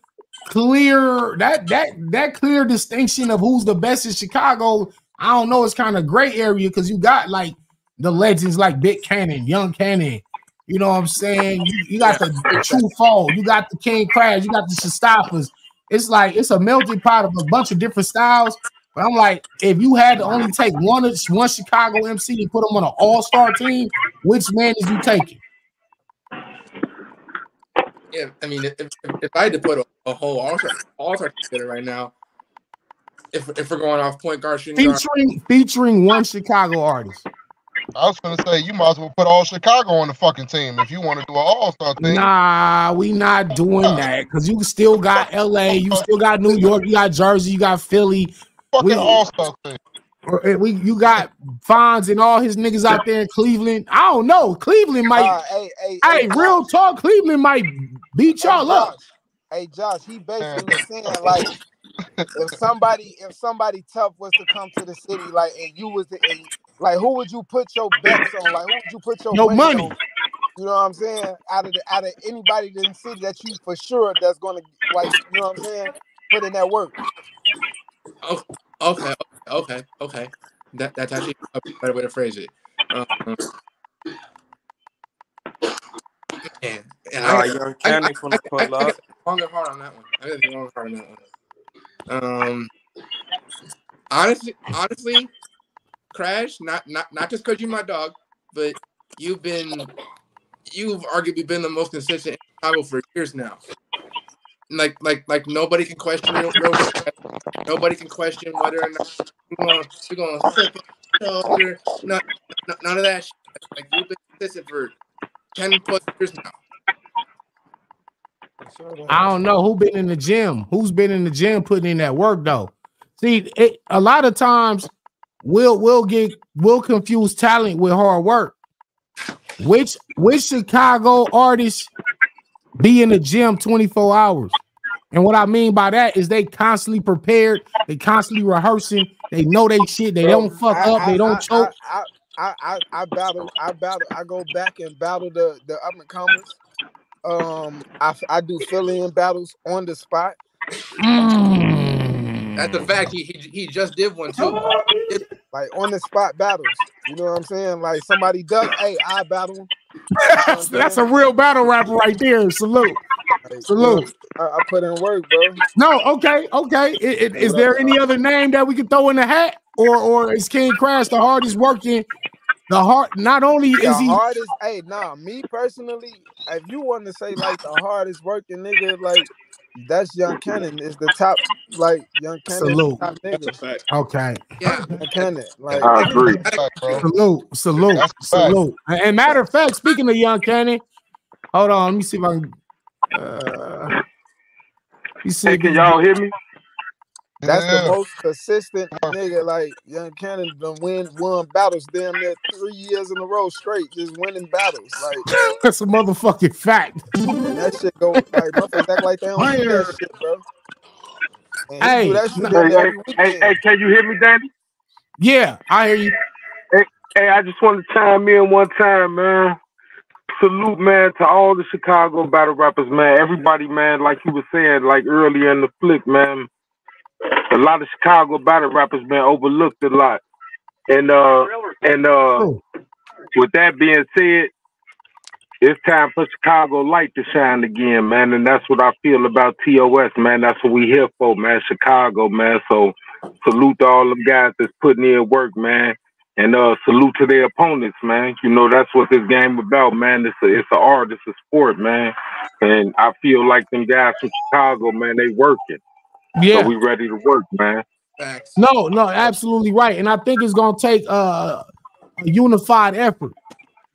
[SPEAKER 2] clear that that that clear distinction of who's the best in Chicago. I don't know. It's kind of gray area because you got like the legends like Big Cannon, Young Cannon. You know what I'm saying? You, you got the, the True Fall. You got the King Crash. You got the Shastafas. It's like it's a melting pot of a bunch of different styles. But I'm like, if you had to only take one one Chicago MC and put them on an all star team, which man is you taking?
[SPEAKER 3] Yeah, I mean, if, if, if I had to put a, a whole all star all star together right now, if if we're going off point guard, shooting guard,
[SPEAKER 2] Featuring featuring one Chicago artist.
[SPEAKER 8] I was gonna say you might as well put all Chicago on the fucking team if you want to do an all star thing.
[SPEAKER 2] Nah, we not doing that because you still got LA, you still got New York, you got Jersey, you got Philly.
[SPEAKER 8] Fucking
[SPEAKER 2] We-
[SPEAKER 8] all star thing.
[SPEAKER 2] uh, We you got Fonz and all his niggas out there in Cleveland. I don't know. Cleveland might.
[SPEAKER 6] Uh, hey, hey,
[SPEAKER 2] hey, real talk. Cleveland might beat y'all up.
[SPEAKER 6] Josh, hey Josh, he basically saying like if somebody if somebody tough was to come to the city, like and you was the and, like who would you put your bets on? Like who would you put your
[SPEAKER 2] Your
[SPEAKER 6] money,
[SPEAKER 2] money.
[SPEAKER 6] on? You know what I'm saying? Out of the out of anybody in the city that you for sure that's gonna like you know what I'm saying, put in that work.
[SPEAKER 3] Oh, okay, okay, okay. That that's actually a better way to phrase it. Um, man, and
[SPEAKER 4] Nah,
[SPEAKER 3] I,
[SPEAKER 4] Young
[SPEAKER 3] I, I,
[SPEAKER 4] Cannon
[SPEAKER 3] I,
[SPEAKER 4] from
[SPEAKER 3] I,
[SPEAKER 4] the
[SPEAKER 3] I,
[SPEAKER 4] pull
[SPEAKER 3] I
[SPEAKER 4] up.
[SPEAKER 3] got the longer hard on that one. I got the longer hard on that one. Um, honestly, honestly, Crash, not not not just because you're my dog, but you've been you've arguably been the most consistent in Chicago for years now. Like like like nobody can question your, nobody can question whether or not you're gonna slip none- none of that shit. Like you've been consistent for ten plus years now.
[SPEAKER 2] I don't know who been in the gym. Who's been in the gym putting in that work though? See, it, a lot of times we'll we'll get we'll confuse talent with hard work. Which which Chicago artists be in the gym 24 hours? And what I mean by that is they constantly prepared, they constantly rehearsing, they know they shit, they don't fuck
[SPEAKER 6] I-
[SPEAKER 2] up, they don't
[SPEAKER 6] I-
[SPEAKER 2] choke.
[SPEAKER 6] I, I, I, I battle. I battle. I go back and battle the the up and comers. Um, I, I do fill in battles on the spot.
[SPEAKER 2] Mm.
[SPEAKER 3] That's a fact. He, he he just did one too.
[SPEAKER 6] like on the spot battles. You know what I'm saying? Like somebody duck, hey, I battle him.
[SPEAKER 2] that's, that's a real battle rapper right there. Salute. Salute.
[SPEAKER 6] I, I put in work, bro.
[SPEAKER 2] No, okay, okay. I- I- Is there any other name that we could throw in the hat, or or is King Crash the hardest working? The hard. Not only
[SPEAKER 6] The
[SPEAKER 2] is he
[SPEAKER 6] hardest, hey, nah, me personally, if you want to say like the hardest working nigga, like that's Young Cannon is the top, like Young Cannon, is the
[SPEAKER 2] Salute.
[SPEAKER 6] top nigga.
[SPEAKER 2] okay.
[SPEAKER 3] Yeah,
[SPEAKER 6] Young Cannon, like
[SPEAKER 7] I agree.
[SPEAKER 2] Salute, salute,
[SPEAKER 8] That's a fact.
[SPEAKER 2] salute. And and matter of fact, speaking of Young Cannon, hold on. Let me see if I can. Uh, you see,
[SPEAKER 7] Hey, can y'all hear me?
[SPEAKER 6] That's
[SPEAKER 8] Yeah.
[SPEAKER 6] the most consistent nigga. Like Young Cannon done win won battles damn near three years in a row straight, just winning battles. Like
[SPEAKER 2] that's a motherfucking fact.
[SPEAKER 6] and that shit go like motherfuckers act like they don't do that shit, bro. And he
[SPEAKER 2] Hey,
[SPEAKER 6] do that shit
[SPEAKER 7] Hey, hey, hey, hey, can you hear me, Danny?
[SPEAKER 2] Yeah, I hear you.
[SPEAKER 7] Hey, I just want to chime in one time, man. Salute, man, to all the Chicago battle rappers, man. Everybody, man, like you were saying, like earlier in the flick, man. A lot of Chicago battle rappers, man, overlooked a lot. And uh and uh with that being said, it's time for Chicago light to shine again, man. And that's what I feel about TOS, man. That's what we here for, man. Chicago, man. So salute to all them guys that's putting in work, man. And uh salute to their opponents, man. You know, that's what this game about, man. It's a it's a art, it's a sport, man. And I feel like them guys from Chicago, man, they working.
[SPEAKER 2] Yeah.
[SPEAKER 7] So we ready to work, man.
[SPEAKER 3] facts.
[SPEAKER 2] No, no, absolutely right. And I think it's gonna take uh, a unified effort.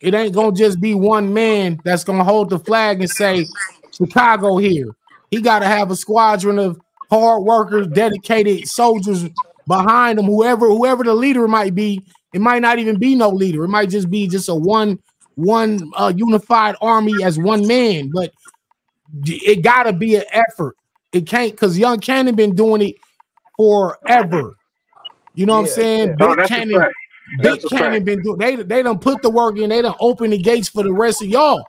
[SPEAKER 2] It ain't gonna just be one man that's gonna hold the flag and say Chicago here. He gotta have a squadron of hard workers, dedicated soldiers behind him. Whoever, whoever the leader might be, it might not even be no leader. It might just be just a one, one uh, unified army as one man. But it gotta be an effort. It can't because Young Cannon been doing it forever. You know what I'm saying?
[SPEAKER 6] yeah.
[SPEAKER 2] Big
[SPEAKER 7] that's a
[SPEAKER 2] Cannon. Big Cannon been doing. They they don't put the work in. They don't open the gates for the rest of y'all.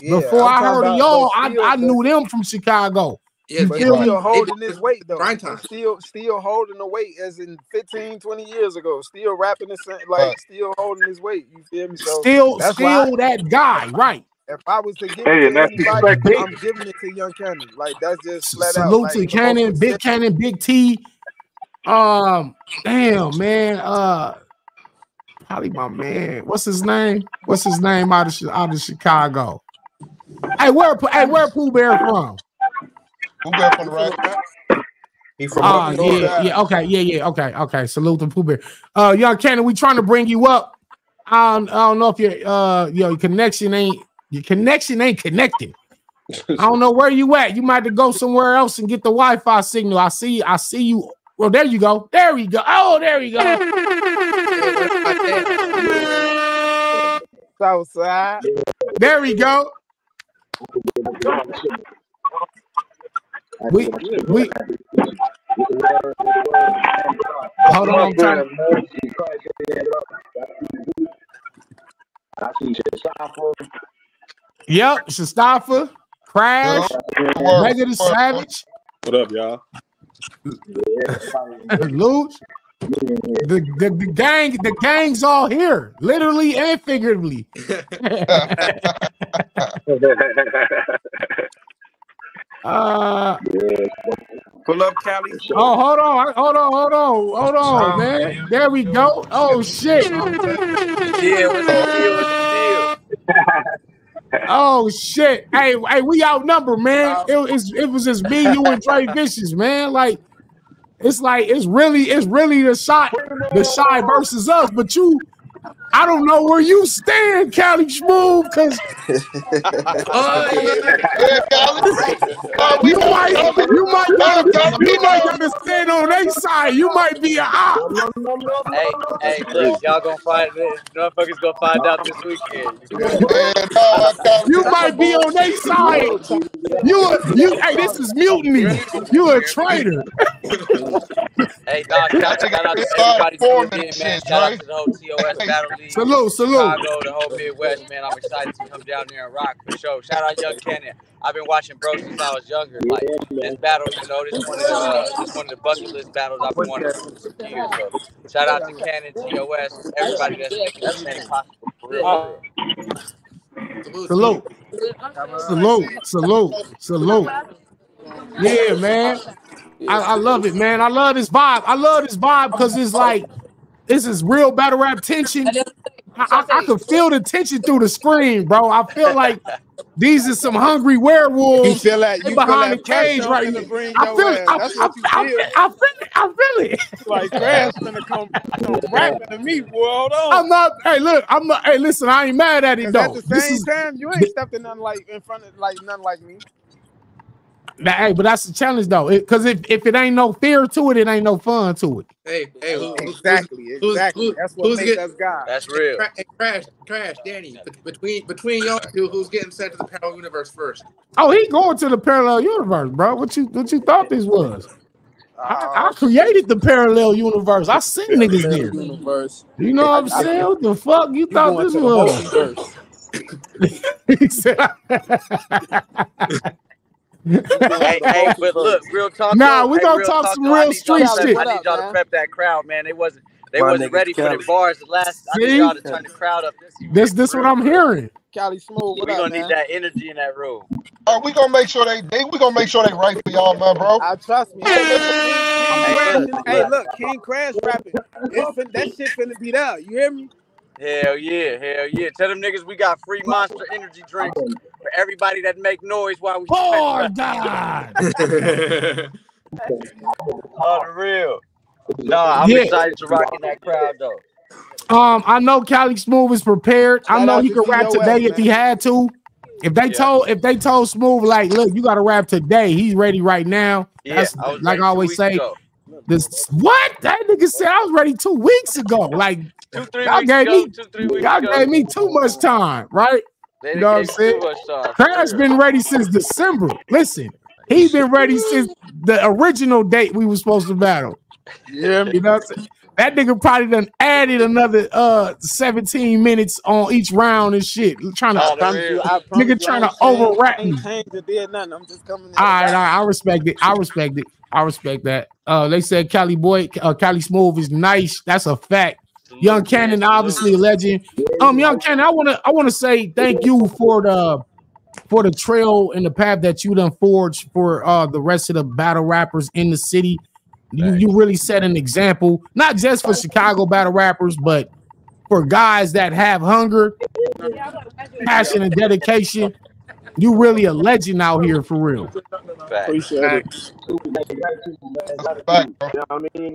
[SPEAKER 6] Yeah,
[SPEAKER 2] Before
[SPEAKER 6] I'm
[SPEAKER 2] I heard of y'all, I,
[SPEAKER 6] still-
[SPEAKER 2] I knew them from Chicago.
[SPEAKER 3] Yeah,
[SPEAKER 6] But still
[SPEAKER 2] me?
[SPEAKER 6] holding
[SPEAKER 3] They-
[SPEAKER 6] his weight though.
[SPEAKER 3] grind time.
[SPEAKER 6] Still, still holding the weight as in 15, 20 years ago. Still rapping the same, like
[SPEAKER 8] Right.
[SPEAKER 6] still holding his weight. You feel me? So
[SPEAKER 2] Still,
[SPEAKER 6] that's why
[SPEAKER 2] still that guy, right?
[SPEAKER 6] If I was to give
[SPEAKER 7] Hey,
[SPEAKER 6] it to
[SPEAKER 7] that's
[SPEAKER 6] anybody. I'm giving it to Young Cannon. Like that's just flat out.
[SPEAKER 2] Salute
[SPEAKER 6] Like,
[SPEAKER 2] to
[SPEAKER 6] the
[SPEAKER 2] Cannon, Big
[SPEAKER 6] consistent-
[SPEAKER 2] Cannon, Big T. Um, damn man, uh, probably my man. What's his name? What's his name out of out of Chicago? Hey, where? Hey, where Pooh Bear from?
[SPEAKER 8] Who got from the right?
[SPEAKER 9] He from
[SPEAKER 2] Oh
[SPEAKER 9] up north.
[SPEAKER 2] yeah, yeah, okay, yeah, yeah, okay, okay. Salute to Pooh Bear. Uh, young Cannon, we trying to bring you up. I don't, I don't know if your uh your connection ain't your connection ain't connected. I don't know where you at. You might have to go somewhere else and get the Wi-Fi signal. I see, I see you. Well, there you go. There we go. Oh, there we go.
[SPEAKER 6] Southside.
[SPEAKER 2] There we go. We we hold on. I'm trying. Yep, Shastafa, Crash,
[SPEAKER 8] Word,
[SPEAKER 2] Mega the Savage,
[SPEAKER 9] What up, y'all?
[SPEAKER 2] Luch. The, the the gang, the gang's all here, literally and figuratively. uh
[SPEAKER 4] Pull up Cali.
[SPEAKER 2] Oh, hold on, hold on, hold on, hold on, man. There we go. Oh shit.
[SPEAKER 4] Yeah, what's the deal? What's the deal?
[SPEAKER 2] Oh shit. Hey, hey, we outnumbered, man. Oh. It, it's, it was just me, you, and Trey Vicious, man. Like, it's like it's really, it's really the shot, the shy versus us. But you, I don't know where you stand, Cali Smooth, because
[SPEAKER 8] Uh,
[SPEAKER 2] you might, you might, you might gotta stand on their side. You might be a op.
[SPEAKER 10] Hey, hey, look, y'all gonna find it. Motherfuckers gonna find out this weekend.
[SPEAKER 8] Yeah, no, Cali.
[SPEAKER 2] You might be on their side. You, a, you, hey, this is mutiny. You a traitor.
[SPEAKER 10] Hey, dog, shout, shout out to everybody tuned in, man. Shout out to the whole TOS Battle League.
[SPEAKER 2] Salute, salute.
[SPEAKER 10] Chicago, the whole Midwest, man. I'm excited to come down there and rock for sure. Shout out Young Cannon. I've been watching bro since I was younger. Like this battle, you know, this one of the uh, this one of the bucket list battles I've been wanting to do for some years. So shout out to Cannon, TOS, everybody that's making this thing possible. For real.
[SPEAKER 2] Salute, salute, salute, salute. Yeah, man. I, I love it, man. I love this vibe. I love this vibe because it's like this is real battle rap tension. I, I, I can feel the tension through the screen, bro. I feel like these are some hungry werewolves.
[SPEAKER 6] You feel that?
[SPEAKER 2] They
[SPEAKER 6] You feel
[SPEAKER 2] behind
[SPEAKER 6] that
[SPEAKER 2] the cage right
[SPEAKER 6] finna
[SPEAKER 2] now.
[SPEAKER 6] bring
[SPEAKER 2] I feel it. I,
[SPEAKER 6] That's
[SPEAKER 2] I,
[SPEAKER 6] what you
[SPEAKER 2] I,
[SPEAKER 6] feel.
[SPEAKER 2] I feel it. I feel it.
[SPEAKER 6] Like Crash finna come, come rapping to me, boy. Hold on.
[SPEAKER 2] I'm not. Hey, look. I'm not. Hey, listen. I ain't mad at it
[SPEAKER 6] 'Cause
[SPEAKER 2] though.
[SPEAKER 6] at the
[SPEAKER 2] This
[SPEAKER 6] same
[SPEAKER 2] is
[SPEAKER 6] time, you ain't stepped in nothing like in front of like nothing like me.
[SPEAKER 2] That, hey, but that's the challenge though. Because if if it ain't no fear to it, it ain't no fun to it.
[SPEAKER 3] Hey, hey, who, who's,
[SPEAKER 6] Exactly,
[SPEAKER 3] who's,
[SPEAKER 6] exactly.
[SPEAKER 3] who's,
[SPEAKER 6] That's what
[SPEAKER 3] who's
[SPEAKER 6] makes
[SPEAKER 3] getting
[SPEAKER 6] us God.
[SPEAKER 10] That's real.
[SPEAKER 3] Cra- hey, crash, crash, Danny? Between between y'all two, who's getting sent to the parallel universe first?
[SPEAKER 2] Oh, he going to the parallel universe, bro. What you what you thought this was? I, ah. I created the parallel universe. I seen niggas there.
[SPEAKER 6] universe.
[SPEAKER 2] You know what I'm
[SPEAKER 6] I-
[SPEAKER 2] saying? What the fuck you
[SPEAKER 6] You
[SPEAKER 2] thought this was? he said,
[SPEAKER 10] Hey, hey, but look, real talk.
[SPEAKER 2] Nah, we
[SPEAKER 10] hey,
[SPEAKER 2] gonna
[SPEAKER 10] real
[SPEAKER 2] talk
[SPEAKER 10] talk
[SPEAKER 2] some
[SPEAKER 10] though, I
[SPEAKER 2] real
[SPEAKER 10] need y'all
[SPEAKER 2] street
[SPEAKER 10] to prep-
[SPEAKER 2] shit.
[SPEAKER 10] I need y'all to prep that crowd, man. They wasn't they
[SPEAKER 4] My
[SPEAKER 10] wasn't
[SPEAKER 4] nigga
[SPEAKER 10] ready for the bars the last. I need
[SPEAKER 2] See?
[SPEAKER 10] y'all to turn the crowd up this year.
[SPEAKER 2] This this what I'm hearing.
[SPEAKER 6] Cali Smooth, what
[SPEAKER 10] We
[SPEAKER 6] up,
[SPEAKER 10] gonna
[SPEAKER 6] man?
[SPEAKER 10] need that energy in that room.
[SPEAKER 8] Uh, we gonna make sure they, they we gonna make sure they right for y'all, man, bro.
[SPEAKER 6] I trust me. Hey, listen, King, King
[SPEAKER 10] Hey,
[SPEAKER 6] Crash.
[SPEAKER 10] look,
[SPEAKER 6] and- Hey,
[SPEAKER 10] look.
[SPEAKER 6] look, King Crash rapping. It's fin- that shit finna be there. You hear me?
[SPEAKER 10] Hell yeah, hell yeah. Tell them niggas we got free monster energy drinks for everybody that make noise while we
[SPEAKER 2] Poor God.
[SPEAKER 10] On the real. Nah, I'm
[SPEAKER 2] Yeah.
[SPEAKER 10] excited to rock in that crowd though.
[SPEAKER 2] Um, I know Cali Smooth is prepared. I know he could rap
[SPEAKER 6] TOS,
[SPEAKER 2] today if he had to. If they
[SPEAKER 10] Yeah.
[SPEAKER 2] told if they told Smooth like, look, you got to rap today. He's ready right now.
[SPEAKER 10] Yeah,
[SPEAKER 2] That's
[SPEAKER 10] I
[SPEAKER 2] like I always say.
[SPEAKER 10] ago.
[SPEAKER 2] This what that nigga said. I was ready two weeks ago. Like
[SPEAKER 10] Two, three
[SPEAKER 2] y'all
[SPEAKER 10] weeks
[SPEAKER 2] gave
[SPEAKER 10] ago,
[SPEAKER 2] me
[SPEAKER 10] two, three weeks
[SPEAKER 2] y'all
[SPEAKER 10] ago.
[SPEAKER 2] gave me too much time, right?
[SPEAKER 10] They
[SPEAKER 2] You know what I'm saying?
[SPEAKER 10] too much time. for
[SPEAKER 2] Crash been ready since December. Listen, he been ready since the original date we were supposed to battle.
[SPEAKER 6] Yeah.
[SPEAKER 2] You know what I'm saying? That nigga probably done added another uh 17 minutes on each round and shit. Trying to
[SPEAKER 10] Oh,
[SPEAKER 6] I
[SPEAKER 10] the
[SPEAKER 6] promise you,
[SPEAKER 10] real.
[SPEAKER 6] I promise you,
[SPEAKER 2] nigga trying to overrap
[SPEAKER 6] I
[SPEAKER 2] me.
[SPEAKER 6] ain't changed or did nothing. I'm just coming in.
[SPEAKER 2] All right, all right, I respect it. I respect it. I respect that. Uh, they said Cali Boy, uh, Cali Smooth is nice. That's a fact. Young Cannon, obviously a legend. Um, Young Cannon, I wanna, I wanna say thank you for the, for the trail and the path that you done forged for uh the rest of the battle rappers in the city. You, you really set an example, not just for Chicago battle rappers, but for guys that have hunger, passion, and dedication. You really a legend out here for real.
[SPEAKER 10] Fact.
[SPEAKER 6] Appreciate it.
[SPEAKER 8] That's a fact, bro.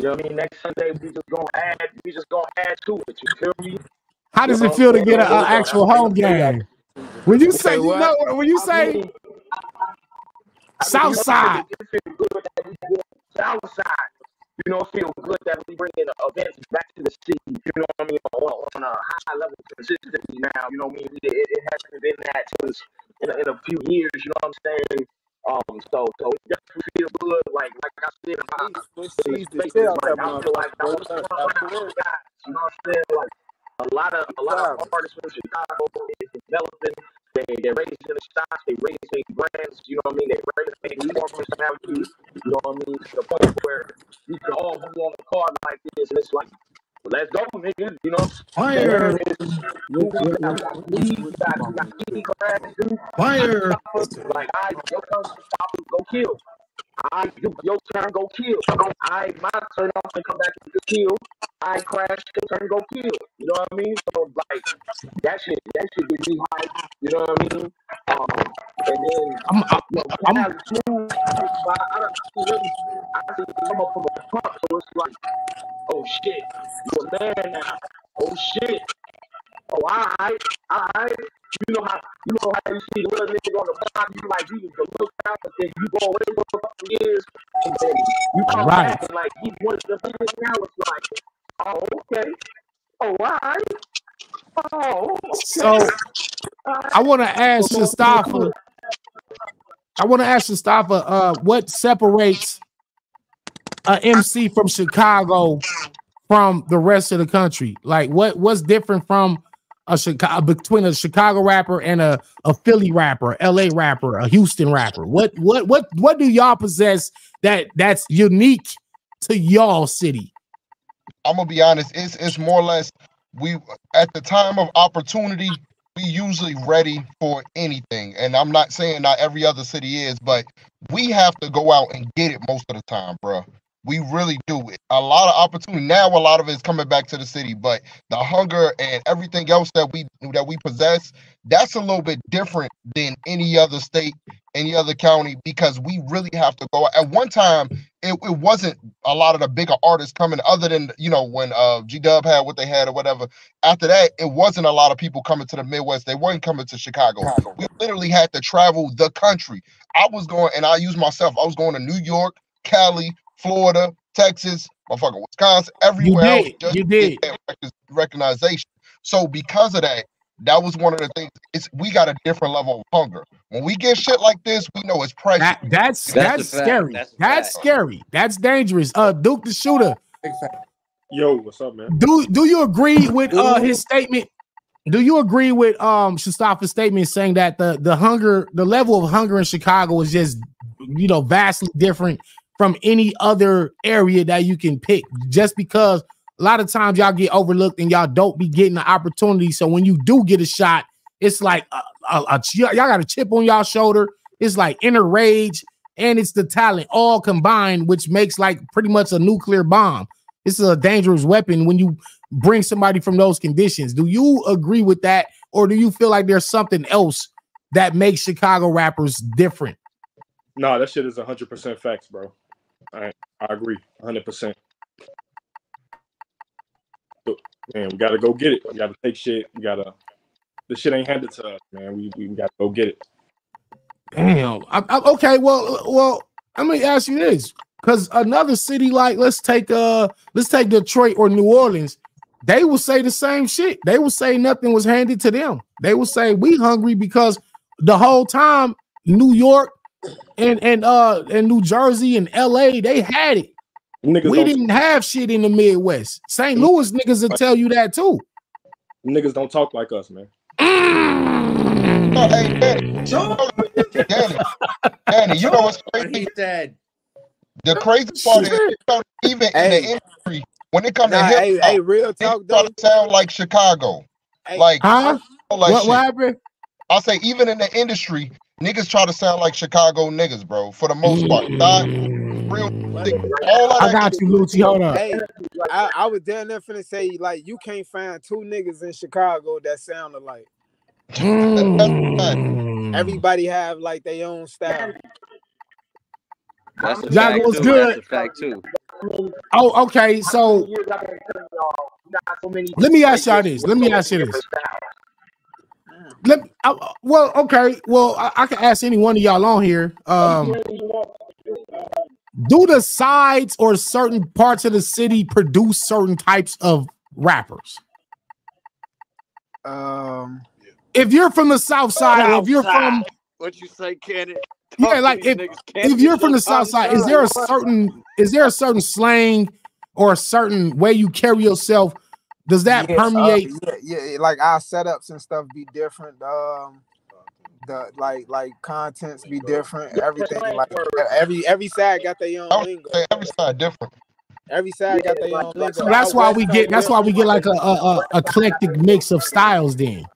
[SPEAKER 11] You know what I mean? You know I mean? Next Sunday we just gonna add we just gonna add to it. You feel me?
[SPEAKER 2] How does it feel to get an actual home game? When you say, you know, when you say South Side,
[SPEAKER 11] It feel good that we get south side. You know, it feel good that we bring in events back to the city. You know what I mean? On, on a high level consistently now. You know what I mean? It, it hasn't been that since in a, in a few years. You know what I'm saying? Um, so so it definitely feels good. Like like I said, my
[SPEAKER 6] Switch
[SPEAKER 11] in the
[SPEAKER 6] cheese
[SPEAKER 11] spaces,
[SPEAKER 6] out
[SPEAKER 11] like
[SPEAKER 6] that
[SPEAKER 11] I feel like I was
[SPEAKER 6] motherfucker.
[SPEAKER 11] one of guys. You know what I'm saying? Like a lot of a lot of artists from Chicago is developing. They they're raising the stocks, they raise their brands. You know what I mean? They raise their performance. You know what I mean? To the point where we can all be on the card like this, and it's like let's go, niggas. You know,
[SPEAKER 2] Fire.
[SPEAKER 11] There is- we got weed, we got we got kitty grass, dude.
[SPEAKER 2] Fire.
[SPEAKER 11] Like, I your turn stop go kill. I you your turn go kill. I my turn off and come back and just kill. I crash your turn go kill. You know what I mean? So like that shit that shit get me hyped. You know what I mean? Um, and then
[SPEAKER 2] I'm, I'm,
[SPEAKER 11] you know,
[SPEAKER 2] I'm
[SPEAKER 11] smooth. but I don't see I see come up from a pump, so it's like, oh shit, you a man now. Oh shit. Oh, alright, alright. You know how you know how you see the little nigga on the block, you like you the little guy, but then you go away for a couple years, and then you come
[SPEAKER 2] Right.
[SPEAKER 11] back and like he's one of the biggest now. It's like, oh okay, oh alright, oh okay.
[SPEAKER 2] so I want to ask Mustafa. I want to ask Mustafa, uh, what separates a MC from Chicago from the rest of the country? Like, what what's different from a Chicago between a Chicago rapper and a, a Philly rapper, LA rapper, a Houston rapper? What what what what do y'all possess that that's unique to y'all city?
[SPEAKER 8] I'm gonna be honest. It's it's more or less we at the time of opportunity. We usually ready for anything, and I'm not saying not every other city is, but we have to go out and get it most of the time, bro. We really do. A lot of opportunity now. A lot of it is coming back to the city, but the hunger and everything else that we that we possess, that's a little bit different than any other state, any other county, because we really have to go. At one time, it, it wasn't a lot of the bigger artists coming, other than you know when uh G Dub had what they had or whatever. After that, it wasn't a lot of people coming to the Midwest. They weren't coming to Chicago. We literally had to travel the country. I was going, and I use myself. I was going to New York, Cali, Florida, Texas, motherfucking Wisconsin, everywhere else
[SPEAKER 2] did,
[SPEAKER 8] just
[SPEAKER 2] you did.
[SPEAKER 8] that recognition. So because of that, that was one of the things. It's we got a different level of hunger. When we get shit like this, we know it's precious.
[SPEAKER 2] That that's
[SPEAKER 8] That's
[SPEAKER 2] that's, scary.
[SPEAKER 8] That's
[SPEAKER 2] That's, scary. That's dangerous. Uh, Duke the shooter.
[SPEAKER 9] Yo, what's up, man?
[SPEAKER 2] Do do you agree with uh his statement? Do you agree with um Shostafa's statement saying that the the hunger, the level of hunger in Chicago is just you know vastly different from any other area that you can pick? Just because a lot of times y'all get overlooked and y'all don't be getting the opportunity. So when you do get a shot, it's like a, a, a- y'all got a chip on y'all shoulder. It's like inner rage and it's the talent all combined, which makes like pretty much a nuclear bomb. It's a dangerous weapon when you bring somebody from those conditions. Do you agree with that, or do you feel like there's something else that makes Chicago rappers different?
[SPEAKER 9] Nah, that shit is hundred percent facts, bro. I I agree, hundred percent. Man, we gotta go get it. We gotta take shit. We gotta. This shit ain't handed to us, man. We we gotta go get it.
[SPEAKER 2] Damn. I, I, okay. Well, well, let me ask you this, because another city like let's take uh let's take Detroit or New Orleans, they will say the same shit. They will say nothing was handed to them. They will say we hungry because the whole time New York and and uh and New Jersey and L.A. they had it.
[SPEAKER 9] Niggas
[SPEAKER 2] we didn't have shit in the Midwest. St. Louis niggas will tell you that too.
[SPEAKER 9] Niggas don't talk like us, man.
[SPEAKER 8] No, hey, Danny, Danny, Danny, you know what's crazy?
[SPEAKER 3] He said,
[SPEAKER 8] The crazy part is, you know, even in the industry, when it comes
[SPEAKER 6] Nah,
[SPEAKER 8] to hip hop,
[SPEAKER 6] hey, real talk
[SPEAKER 8] try to sound like Chicago. Like,
[SPEAKER 2] Huh?
[SPEAKER 8] like
[SPEAKER 2] What- what happened?
[SPEAKER 8] I say, even in the industry, niggas try to sound like Chicago niggas, bro. For the most part, Not real. All of
[SPEAKER 2] I got you, Lucci. Hold on.
[SPEAKER 6] Hey, I, I was down there finna say like you can't find two niggas in Chicago that sound alike.
[SPEAKER 2] Mm.
[SPEAKER 6] Everybody have like their own style.
[SPEAKER 10] That's a
[SPEAKER 2] Jack
[SPEAKER 10] fact
[SPEAKER 2] was
[SPEAKER 10] too.
[SPEAKER 2] good.
[SPEAKER 10] That's a fact too.
[SPEAKER 2] Oh, okay. So let me ask y'all this. Let me ask you this. Let I, well, okay. Well, I, I can ask any one of y'all on here. Um, do the sides or certain parts of the city produce certain types of rappers?
[SPEAKER 6] Um,
[SPEAKER 2] If you're from the south side, or if you're from
[SPEAKER 10] What you say, Cannon?
[SPEAKER 2] yeah, like if if you're from the south side, is there a certain is there a certain slang or a certain way you carry yourself? Does that
[SPEAKER 6] yeah, uh,
[SPEAKER 2] permeate?
[SPEAKER 6] yeah, yeah, yeah, like our setups and stuff be different. Um, the like like contents be different. Everything like every every side got their own lingo.
[SPEAKER 8] Every side different.
[SPEAKER 6] Every side got their own lingo.
[SPEAKER 2] So that's why we get. That's why we get like a, a, a eclectic mix of styles. Then.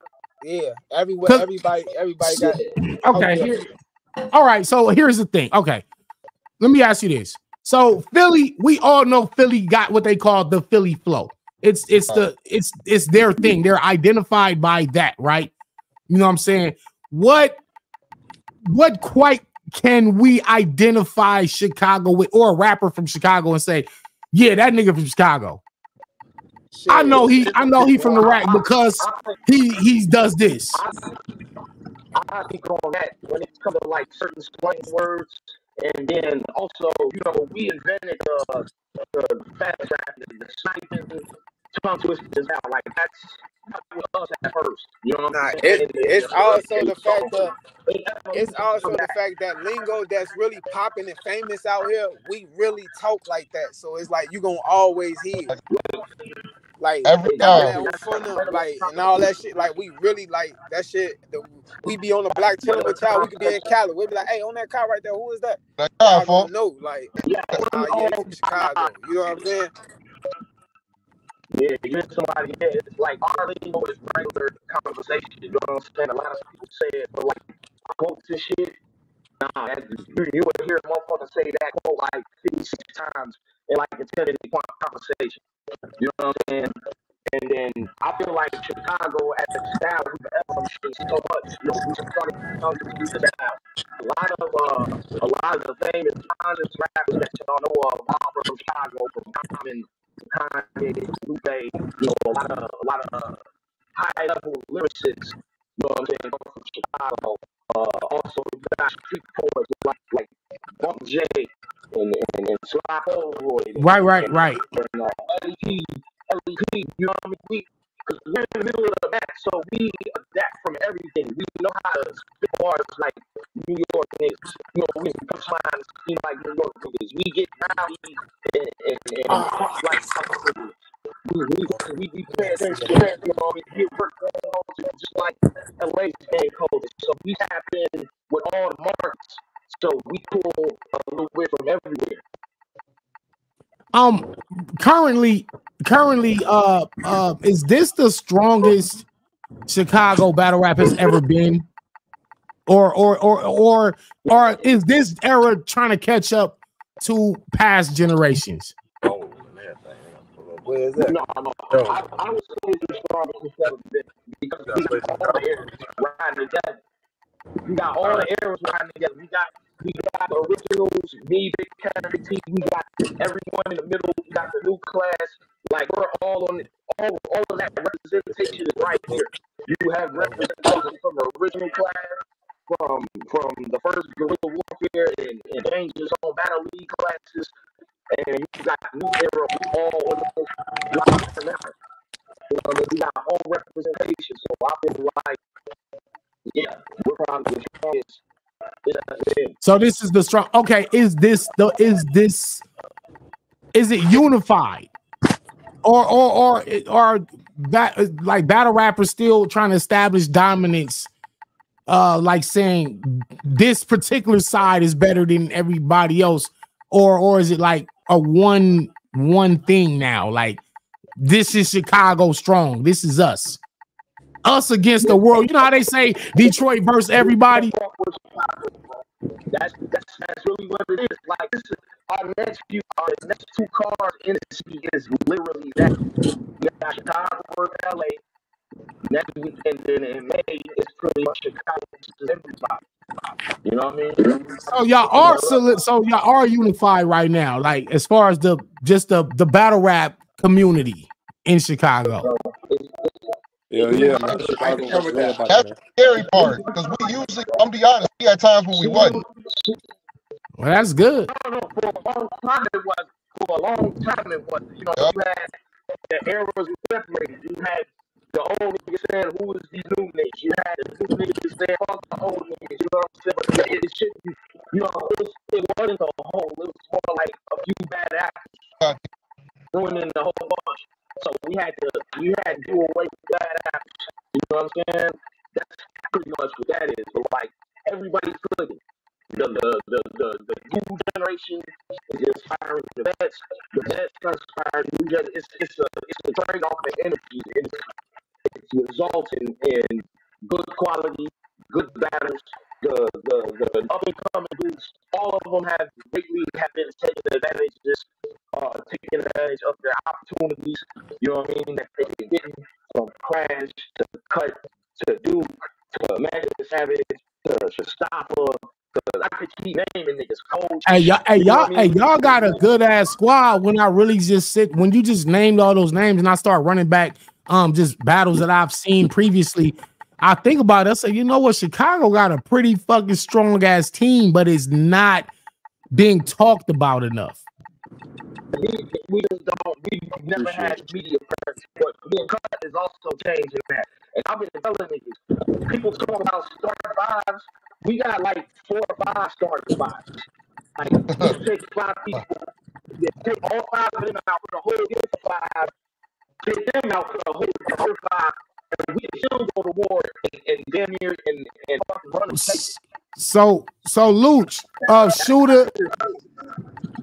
[SPEAKER 6] Yeah, everywhere,
[SPEAKER 2] 'Cause-
[SPEAKER 6] everybody, everybody got.
[SPEAKER 2] Okay.
[SPEAKER 6] Okay.
[SPEAKER 2] Here, all right. So here's the thing. Okay. Let me ask you this. So Philly, we all know Philly got what they call the Philly flow. It's it's the it's it's their thing. They're identified by that, right? You know what I'm saying? What what quite can we identify Chicago with or a rapper from Chicago and say, yeah, that nigga from Chicago. I know he I know he from the rack because he he does this.
[SPEAKER 11] I think on that when it comes to like certain slang words, and then also, you know, we invented uh, the fast rap, the sniping, tongue twisters now. Like that's that was us at first. You know what I'm saying?
[SPEAKER 6] it, it's also the fact that it's also the fact that lingo that's really popping and famous out here. We really talk like that, so it's like you gonna always hear. Like
[SPEAKER 8] Every time.
[SPEAKER 6] man from like and all that shit. Like we really like that shit. The, we be on the black chilling with y'all. We could be in Cali. We be like, hey, on that car right there, who is that?
[SPEAKER 8] Like,
[SPEAKER 6] Y'all
[SPEAKER 8] nah,
[SPEAKER 6] know, like, oh yeah, ah, from Chicago. You know what I'm saying?
[SPEAKER 11] Yeah, you hear somebody, it's like our lingo is regular conversation. You know what I'm saying? A lot of people say it, but like quotes and shit, nah, that, you, you would hear a motherfucker say that quote like 56 times in like a 10 minute conversation. You know what I'm saying? And then I feel like Chicago at the style we've shit so much. You know, we started to use the style. A lot of uh, a lot of the famous honest rappers that y'all know of are from Chicago, from Common, Kanye, you know, a lot of a lot of uh, high level lyricists. You know what I'm saying? From Chicago. Uh, also, you got street poets like like Bump J and and, and Sly Roy.
[SPEAKER 2] Right, right, right.
[SPEAKER 11] And uh, LEP, LEP, you know what I mean? We, because we're in the middle of the map, so we adapt from everything. We know how to spit bars like New York niggas. You know, we can punchlines seem like New York niggas. We get rowdy and, and, and like opposites. We we we we pay attention. You know, we get work on just like LA's game culture. So we tap in with all the markets. So we pull a little bit from everywhere.
[SPEAKER 2] Um, currently, currently, uh, uh, is this the strongest Chicago battle rap has ever been, or or or or or is this era trying to catch up to past generations?
[SPEAKER 6] Where is that?
[SPEAKER 11] No, no. I, I would say it's the strongest it's ever been because we got all the eras riding together. We got all the eras riding together. We got we got the originals, me, Big Big T. We got everyone in the middle. We got the new class. Like we're all on it. All, all of that representation is right here. You have representation from the original class, from from the first guerrilla warfare and, and changes on battle league classes, and you got new era all on the now. You know, we got all representation. So I feel like, yeah, we're probably the strongest.
[SPEAKER 2] So this is the strong. Okay, is this the is this is it unified, or or or or that like battle rappers still trying to establish dominance? Uh, like saying this particular side is better than everybody else, or or is it like a one one thing now? Like this is Chicago strong. This is us. Us against the world. You know how they say Detroit versus everybody.
[SPEAKER 11] That's that's that's really what it is. Like this is our next few our next two cars in the city is literally that. We got Chicago versus LA. Next week and then in May it's pretty much Chicago versus everybody. You know what I mean?
[SPEAKER 2] So y'all are soli- so y'all are unified right now, like as far as the just the the battle rap community in Chicago.
[SPEAKER 9] Yeah, yeah, man. Chicago was led by
[SPEAKER 8] That's the scary part because we usually, I'm be honest, we had times when we wasn't.
[SPEAKER 2] Well, that's good.
[SPEAKER 11] No, no, for a long time it was. For a long time it was. You know, you had the eras were separated. You had the old niggas saying, "Who is these new niggas?" You had the new niggas saying, "Fuck the old niggas." You know what I'm saying? But it, it shouldn't. be- You know, it, was, it wasn't a whole. It was more like a few bad actors ruining the whole bunch. So we had to we had to do away with bad actors. You know what I'm saying? That's pretty much what that is. But like everybody's cooking. The the the the, the new generation is inspiring the vets. The vets it's a it's a trade off of energy. It's, it's resulting in good quality, good battles. The the the up and coming dudes, all of them have lately have been taking advantage, just uh, taking advantage of their opportunities. You know what I mean? That they've been getting from Crash to Cut to Duke to Magic Savage to Mustafa. To, I could keep naming niggas. Coach.
[SPEAKER 2] Hey y'all, hey
[SPEAKER 11] You know
[SPEAKER 2] y'all, hey y'all got a good ass squad. When I really just sit, when you just named all those names and I start running back, um, just battles that I've seen previously, I think about it. I say, you know what, Chicago got a pretty fucking strong ass team, but it's not being talked about enough.
[SPEAKER 11] we, we just don't we never had media presence, but me and Cut is also changing that. And I've been telling niggas, people talk about star fives. We got like four or five starting spots. Like you take five people, you take all five of them out for the whole game for five, take them out for the whole whole five, and we still go to war and, and damn near and, and fucking run the tape.
[SPEAKER 2] So, so Luch, uh, shooter,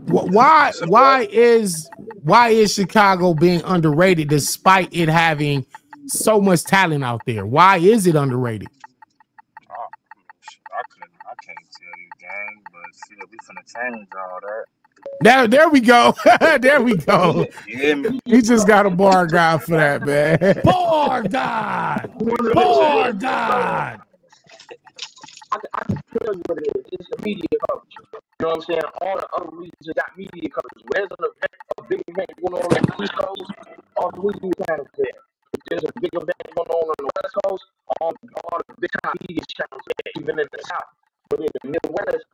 [SPEAKER 2] why, why is, why is Chicago being underrated despite it having so much talent out there? Why is it underrated?
[SPEAKER 4] I couldn't. I can't tell you, gang. But shit, we finna change all that.
[SPEAKER 2] There, there we go. there we go.
[SPEAKER 4] You hear me?
[SPEAKER 2] He just got a bar god for that, man. Bar god. Bar god.
[SPEAKER 11] I, can- I can tell you what it is. It's the media coverage. You know what I'm saying? All the other regions got media coverage. There's an event, a big event going on in the East Coast, all the media channels there. If there's a big event going on on the West Coast, all, all the big time media channels there, even in the South. But in the Midwest,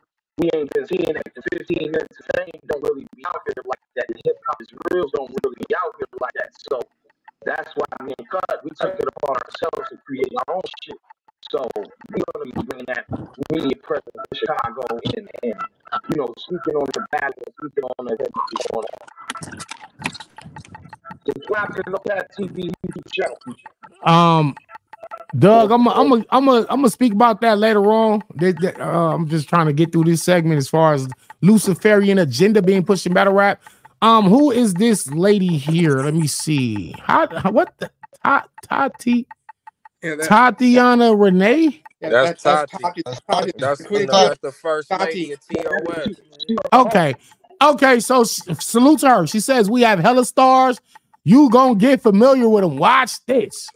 [SPEAKER 11] we ain't been seeing that. The 15 minutes of fame don't really be out here like that. The hip hop is reels don't really be out here like that. So that's why me and Cut, we took it upon ourselves to create our own shit. So we're gonna be bringing that media presence to Chicago and, and you know speaking on the battle, speaking on the event that's going on. Subscribe to the Look TV YouTube channel.
[SPEAKER 2] Um, Doug, I'm I'm I'm I'm I'm gonna speak about that later on. That- that, uh, I'm just trying to get through this segment as far as Luciferian agenda being pushed in battle rap. Um, who is this lady here? Let me see. How, how- what the Tati
[SPEAKER 3] Yeah, that,
[SPEAKER 2] Tatiana Renee?
[SPEAKER 3] yeah,
[SPEAKER 4] That's
[SPEAKER 3] that, that's
[SPEAKER 4] Tati.
[SPEAKER 3] Tati.
[SPEAKER 8] That's
[SPEAKER 3] Tati.
[SPEAKER 8] Tati.
[SPEAKER 4] That's
[SPEAKER 3] Queen Tati.
[SPEAKER 4] that's the first lady of TOS.
[SPEAKER 2] Okay. Okay, so s- salute to her. She says we have hella stars. You gonna get familiar with them. Watch this.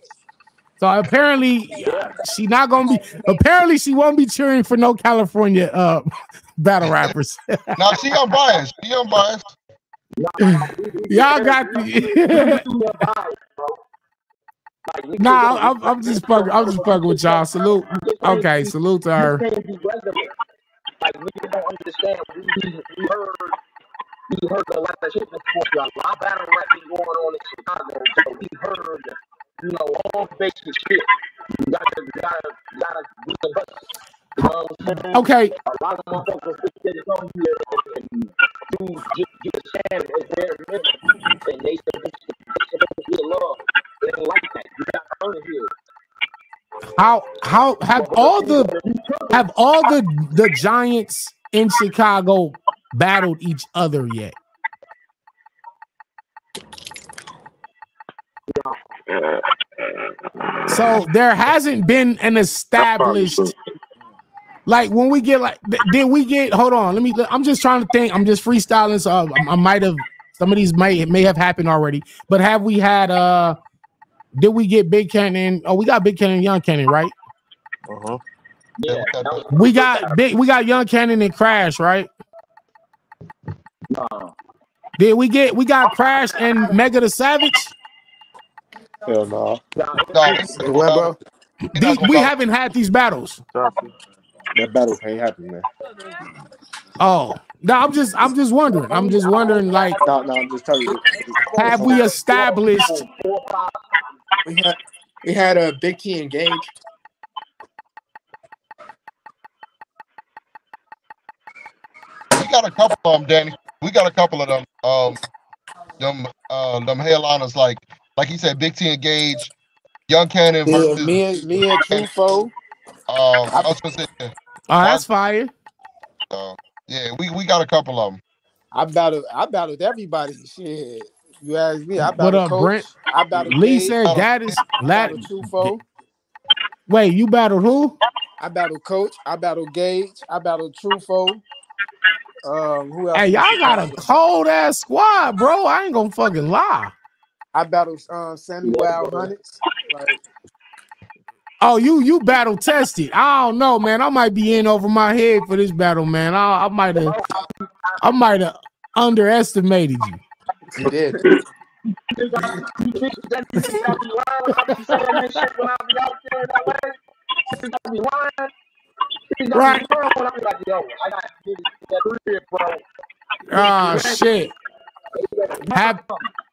[SPEAKER 2] So apparently she not gonna be apparently she won't be cheering for no California uh battle rappers.
[SPEAKER 8] Now she unbiased. She unbiased.
[SPEAKER 2] Y'all got the Nah, I'm, I'm just fucking I'm just fucking with y'all. Salute. Okay, salute to her.
[SPEAKER 11] You can't be regular. Like niggas don't understand. We, we, we heard we heard a lot of shit before. A lot of battle rap been going on in Chicago. So we heard, you know, all basic shit. You gotta, you gotta, you gotta the best. You know what I'm saying?
[SPEAKER 2] Okay,
[SPEAKER 11] A lot of motherfuckers think they come here and do just get a chance as their minimum. And they they supposed to love. It ain't like that. You gotta earn it here.
[SPEAKER 2] how how have all the have all the the giants in Chicago battled each other yet? So there hasn't been an established like when we get like th- did we get hold on let me i'm just trying to think i'm just freestyling so i, I might have some of these may may have happened already but have we had uh did we get big cannon oh we got big cannon young cannon right
[SPEAKER 4] Uh-huh.
[SPEAKER 8] Yeah,
[SPEAKER 11] Yeah,
[SPEAKER 8] we got
[SPEAKER 2] we got big we got young cannon and crash right
[SPEAKER 11] uh,
[SPEAKER 2] did we get we got crash and mega the savage
[SPEAKER 9] Hell no.
[SPEAKER 11] nah,
[SPEAKER 8] No,
[SPEAKER 11] it's-
[SPEAKER 8] we-
[SPEAKER 3] bro?
[SPEAKER 2] These- we
[SPEAKER 8] talk-
[SPEAKER 2] haven't had these battles
[SPEAKER 9] That battle ain't happening, man.
[SPEAKER 2] oh no i'm just i'm just wondering i'm just wondering like
[SPEAKER 9] No, no, I'm just telling you.
[SPEAKER 2] have we established
[SPEAKER 3] We had we had a Big T engage.
[SPEAKER 8] we got a couple of them, Danny. We got a couple of them. Um, them, uh, them headliners like, like he said, Big T engage, Young Cannon
[SPEAKER 3] Yeah,
[SPEAKER 8] versus.
[SPEAKER 3] me and me and Trufo.
[SPEAKER 8] Um, I was gonna say,
[SPEAKER 2] oh that's fire
[SPEAKER 8] uh, yeah, we we got a couple of them.
[SPEAKER 3] I battled I battled everybody. Shit.
[SPEAKER 6] You ask me, I
[SPEAKER 2] What
[SPEAKER 6] battle
[SPEAKER 2] up,
[SPEAKER 6] coach.
[SPEAKER 2] Brent?
[SPEAKER 6] I battle
[SPEAKER 2] Lee
[SPEAKER 6] Gage.
[SPEAKER 2] said Gaddis.
[SPEAKER 6] I
[SPEAKER 2] Lat.
[SPEAKER 6] Trufo.
[SPEAKER 2] Wait, you battled who?
[SPEAKER 6] I battled coach. I battled Gage. I battled Trufo. Um, who else?
[SPEAKER 2] Hey, y'all got a cold ass squad, bro. I ain't gonna fucking lie.
[SPEAKER 6] I battle um Sammy Wild Hunnits. Like
[SPEAKER 2] Oh, you you battle tested. I don't know, man. I might be in over my head for this battle, man. I, I might have I might have underestimated you.
[SPEAKER 3] You did.
[SPEAKER 2] Right. Ah, shit. Hap-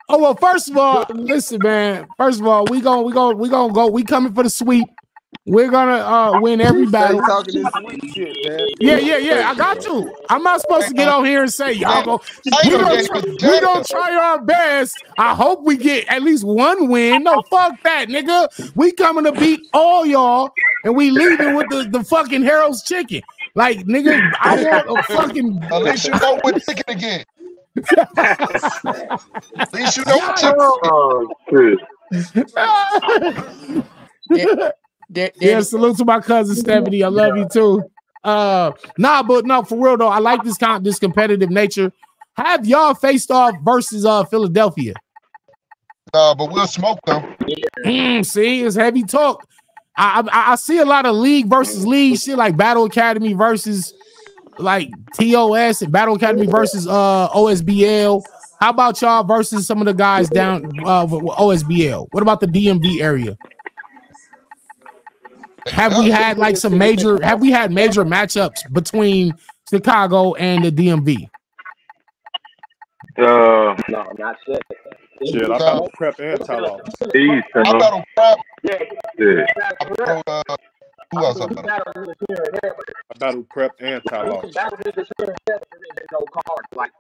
[SPEAKER 2] oh well, first of all, listen, man. First of all, we going we going we gonna go. We coming for the sweep. We're gonna uh win every battle.
[SPEAKER 6] talking this sweet shit.
[SPEAKER 2] Yeah, yeah, yeah. I got you. I'm not supposed to get on here and say y'all go. We gonna, try, we gonna try our best. I hope we get at least one win. No, fuck that, nigga. We coming to beat all y'all, and we leaving with the, the fucking Harold's chicken. Like, nigga, I want a fucking.
[SPEAKER 8] At least you know what chicken to get. At least you know what chicken
[SPEAKER 7] Oh, shit.
[SPEAKER 3] Da-
[SPEAKER 2] Yeah, salute to my cousin Stephanie. I love you too. Uh, nah, but no, for real though, I like this kind this competitive nature. Have y'all faced off versus uh Philadelphia?
[SPEAKER 8] Uh, but we'll smoke them.
[SPEAKER 2] Mm, see, it's heavy talk. I, I I see a lot of league versus league shit, like Battle Academy versus like TOS and Battle Academy versus uh OSBL. How about y'all versus some of the guys down uh with- with OSBL? What about the DMV area? Have we had like some major? Have we had major matchups between Chicago and the DMV?
[SPEAKER 7] Uh,
[SPEAKER 11] No, not shit.
[SPEAKER 9] Shit, I battle prep and Tyler.
[SPEAKER 7] East,
[SPEAKER 8] I battle crap.
[SPEAKER 11] Yeah,
[SPEAKER 7] Yeah.
[SPEAKER 8] I battle uh, who else I battle?
[SPEAKER 9] I battle prep and Tyler.
[SPEAKER 11] Battle niggas here and there, ain't no cards. Like,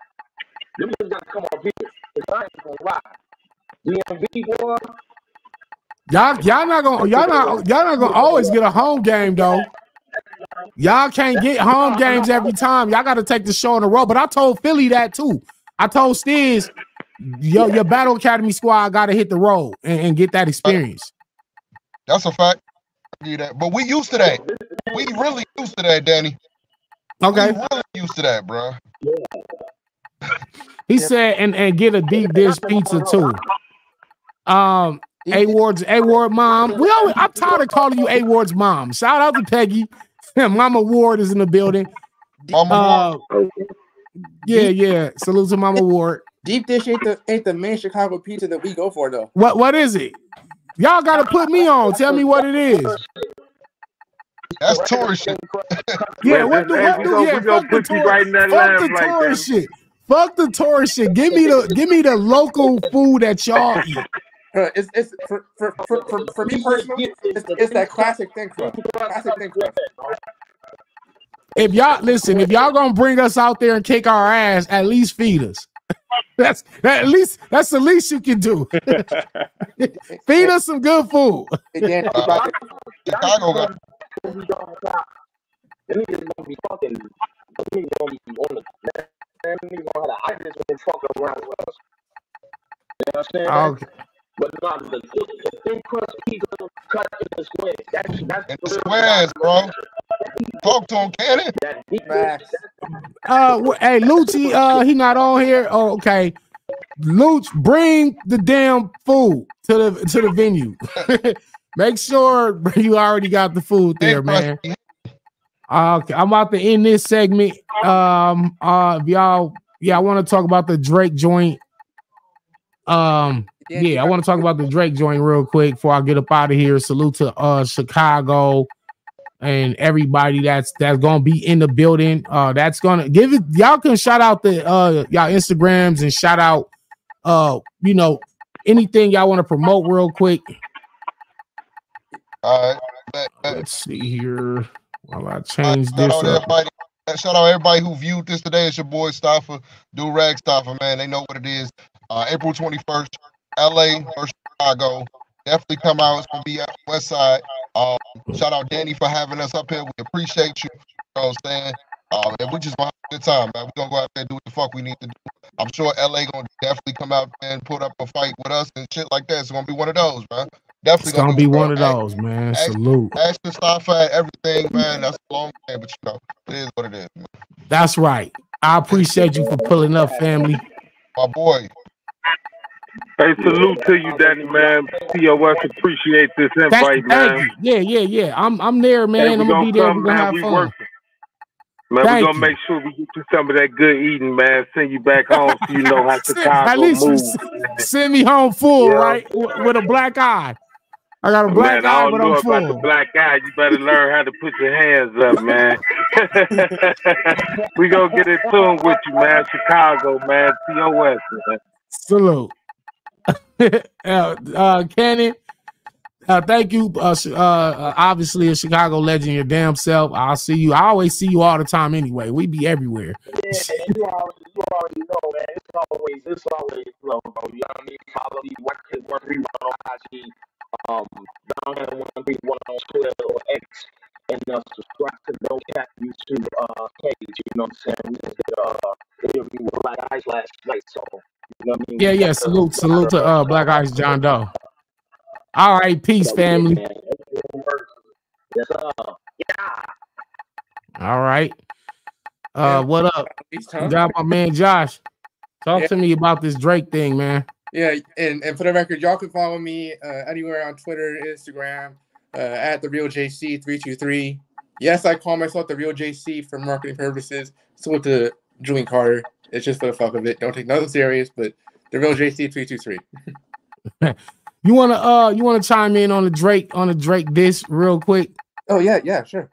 [SPEAKER 11] them niggas gotta come up here. Cause I ain't gonna lie. DMV boy,
[SPEAKER 2] Y'all, y'all not gonna, y'all not, y'all not gonna always get a home game though. Y'all can't get home games every time. Y'all got to take the show on the road. But I told Philly that too. I told Stiz, yo, your Battle Academy squad got to hit the road and, and get that experience.
[SPEAKER 8] That's a fact. That. But we used to that. We really used to that, Danny.
[SPEAKER 2] Okay.
[SPEAKER 8] We really used to that, bro.
[SPEAKER 2] He said, and and get a deep dish pizza too. Um, A Ward's A Ward mom. We always, I'm tired of calling you A Ward's mom. Shout out to Peggy. Mama Ward is in the building.
[SPEAKER 8] Mama
[SPEAKER 2] Uh, yeah, yeah. Salute to Mama Ward.
[SPEAKER 3] Deep dish ain't the ain't the main Chicago pizza that we go for though.
[SPEAKER 2] What what is it? Y'all gotta put me on. Tell me what it is.
[SPEAKER 8] That's tourist shit.
[SPEAKER 2] Yeah, what the
[SPEAKER 7] hey,
[SPEAKER 2] what
[SPEAKER 7] we
[SPEAKER 2] do
[SPEAKER 7] gonna-
[SPEAKER 2] yeah, fuck the
[SPEAKER 7] put you right in that
[SPEAKER 2] fuck the
[SPEAKER 7] lab like
[SPEAKER 2] tourist shit. Fuck the tourist shit. Give me the give me the local food that y'all eat.
[SPEAKER 3] Uh, it's it's for for, for, for, for me personally, it's, it's that classic thin crust. Classic thin crust.
[SPEAKER 2] If y'all listen, if y'all gonna bring us out there and kick our ass, at least feed us. That's at least that's the least you can do. feed us some good food.
[SPEAKER 3] Hey, Dan, you about to-
[SPEAKER 8] Chicago got
[SPEAKER 11] Them niggas gonna be fucking. Them niggas gonna be on the. Man, them niggas gonna have the itis when fucking around with us. You know what I'm saying?
[SPEAKER 2] Okay.
[SPEAKER 11] But no, the, the thin crust pizza cut in the square. That's that's
[SPEAKER 8] in the squares, bro. Talk to him, Cannon.
[SPEAKER 11] that deep
[SPEAKER 2] Uh, wh- hey, Lucci, uh, he not on here. Oh, okay. Luch, bring the damn food to the to the venue. Make sure you already got the food there, man. Uh, okay, I'm about to end this segment. Um, uh, if y'all, yeah, I want to talk about the Drake joint. Um, yeah, I want to talk about the Drake joint real quick before I get up out of here. Salute to uh Chicago and everybody that's that's gonna be in the building. Uh, that's gonna give it. Y'all can shout out the uh y'all Instagrams and shout out uh you know anything y'all want to promote real quick.
[SPEAKER 8] All right. Bet, bet.
[SPEAKER 2] Let's see here. While I change
[SPEAKER 8] Shout
[SPEAKER 2] this
[SPEAKER 8] out
[SPEAKER 2] up.
[SPEAKER 8] everybody. Shout out everybody who viewed this today. It's your boy Stoffer, Do Rag Stoffer, man. They know what it is. Uh, April 21st, LA versus Chicago. Definitely come out. It's gonna be at West Side. Um, shout out Danny for having us up here. We appreciate you. You know what I'm saying? Um, and we just gonna have a good time, man. We're gonna go out there and do what the fuck we need to do. I'm sure LA gonna definitely come out and put up a fight with us and shit like that. It's gonna be one of those, man. Definitely
[SPEAKER 2] It's gonna be one of those, man.
[SPEAKER 8] ask-
[SPEAKER 2] Salute.
[SPEAKER 8] Mustafa at everything, man. That's a long game, but you know, it is what it is, man.
[SPEAKER 2] That's right. I appreciate you for pulling up, family.
[SPEAKER 8] My boy.
[SPEAKER 7] Hey, salute to you, Danny, man. TOS appreciate this invite,
[SPEAKER 2] thank
[SPEAKER 7] man.
[SPEAKER 2] you. Yeah, yeah, yeah. I'm I'm there, man.
[SPEAKER 7] Hey,
[SPEAKER 2] I'm gonna be there.
[SPEAKER 7] come,
[SPEAKER 2] We're gonna
[SPEAKER 7] man.
[SPEAKER 2] have
[SPEAKER 7] We
[SPEAKER 2] fun.
[SPEAKER 7] working. Man,
[SPEAKER 2] Thank
[SPEAKER 7] we're gonna
[SPEAKER 2] you.
[SPEAKER 7] make sure we get you some of that good eating, man. Send you back home so you know how
[SPEAKER 2] At
[SPEAKER 7] Chicago
[SPEAKER 2] least
[SPEAKER 7] moves.
[SPEAKER 2] send me home full,
[SPEAKER 7] Yeah.
[SPEAKER 2] right? With a black eye. I got a black
[SPEAKER 7] Man, I
[SPEAKER 2] eye,
[SPEAKER 7] don't
[SPEAKER 2] but
[SPEAKER 7] know
[SPEAKER 2] I'm
[SPEAKER 7] about the
[SPEAKER 2] full.
[SPEAKER 7] black eye. You better learn how to put your hands up, man. we gonna get in tune with you, man. Chicago, man. TOS, man.
[SPEAKER 2] Salute. uh, uh, Cannon, uh, thank you. Uh, uh, uh, obviously, a Chicago legend, your damn self. I'll see you. I always see you all the time anyway. We be everywhere.
[SPEAKER 11] Yeah, you already, you already know, man. It's always, it's always flow, bro. You know what I mean? Follow me, watch it, one three one on IG, um, down one three one on Twitter or X, and uh, subscribe to No Cap YouTube uh page. You know what I'm saying? We did uh, interview with Black Eyes last night, so you know I mean.
[SPEAKER 2] Yeah, yeah. Salute, salute to uh, Black Ice John Doe. All right, peace, family.
[SPEAKER 11] Yes, uh, yeah.
[SPEAKER 2] All right. Uh, what up?
[SPEAKER 3] Peace,
[SPEAKER 2] got my man Josh. Talk
[SPEAKER 3] Yeah.
[SPEAKER 2] to me about this Drake thing, man.
[SPEAKER 3] Yeah, and, and for the record, y'all can follow me uh, anywhere on Twitter, Instagram, uh, at the real JC three two three. Yes, I call myself the real JC for marketing purposes. So with the Julian Carter, it's just for the fuck of it. Don't take nothing serious, but the real JC three two three.
[SPEAKER 2] You wanna uh you wanna chime in on the Drake on the Drake diss real quick?
[SPEAKER 3] Oh yeah, yeah, sure.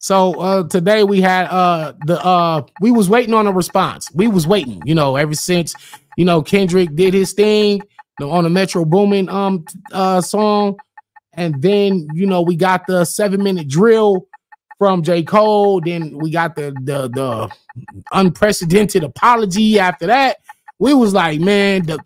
[SPEAKER 2] So uh today we had uh the uh we was waiting on a response. We was waiting, you know, ever since you know Kendrick did his thing you know, on the Metro Boomin um uh song, and then you know we got the seven minute drill from J. Cole. Then we got the the the unprecedented apology after that. We was like, man, the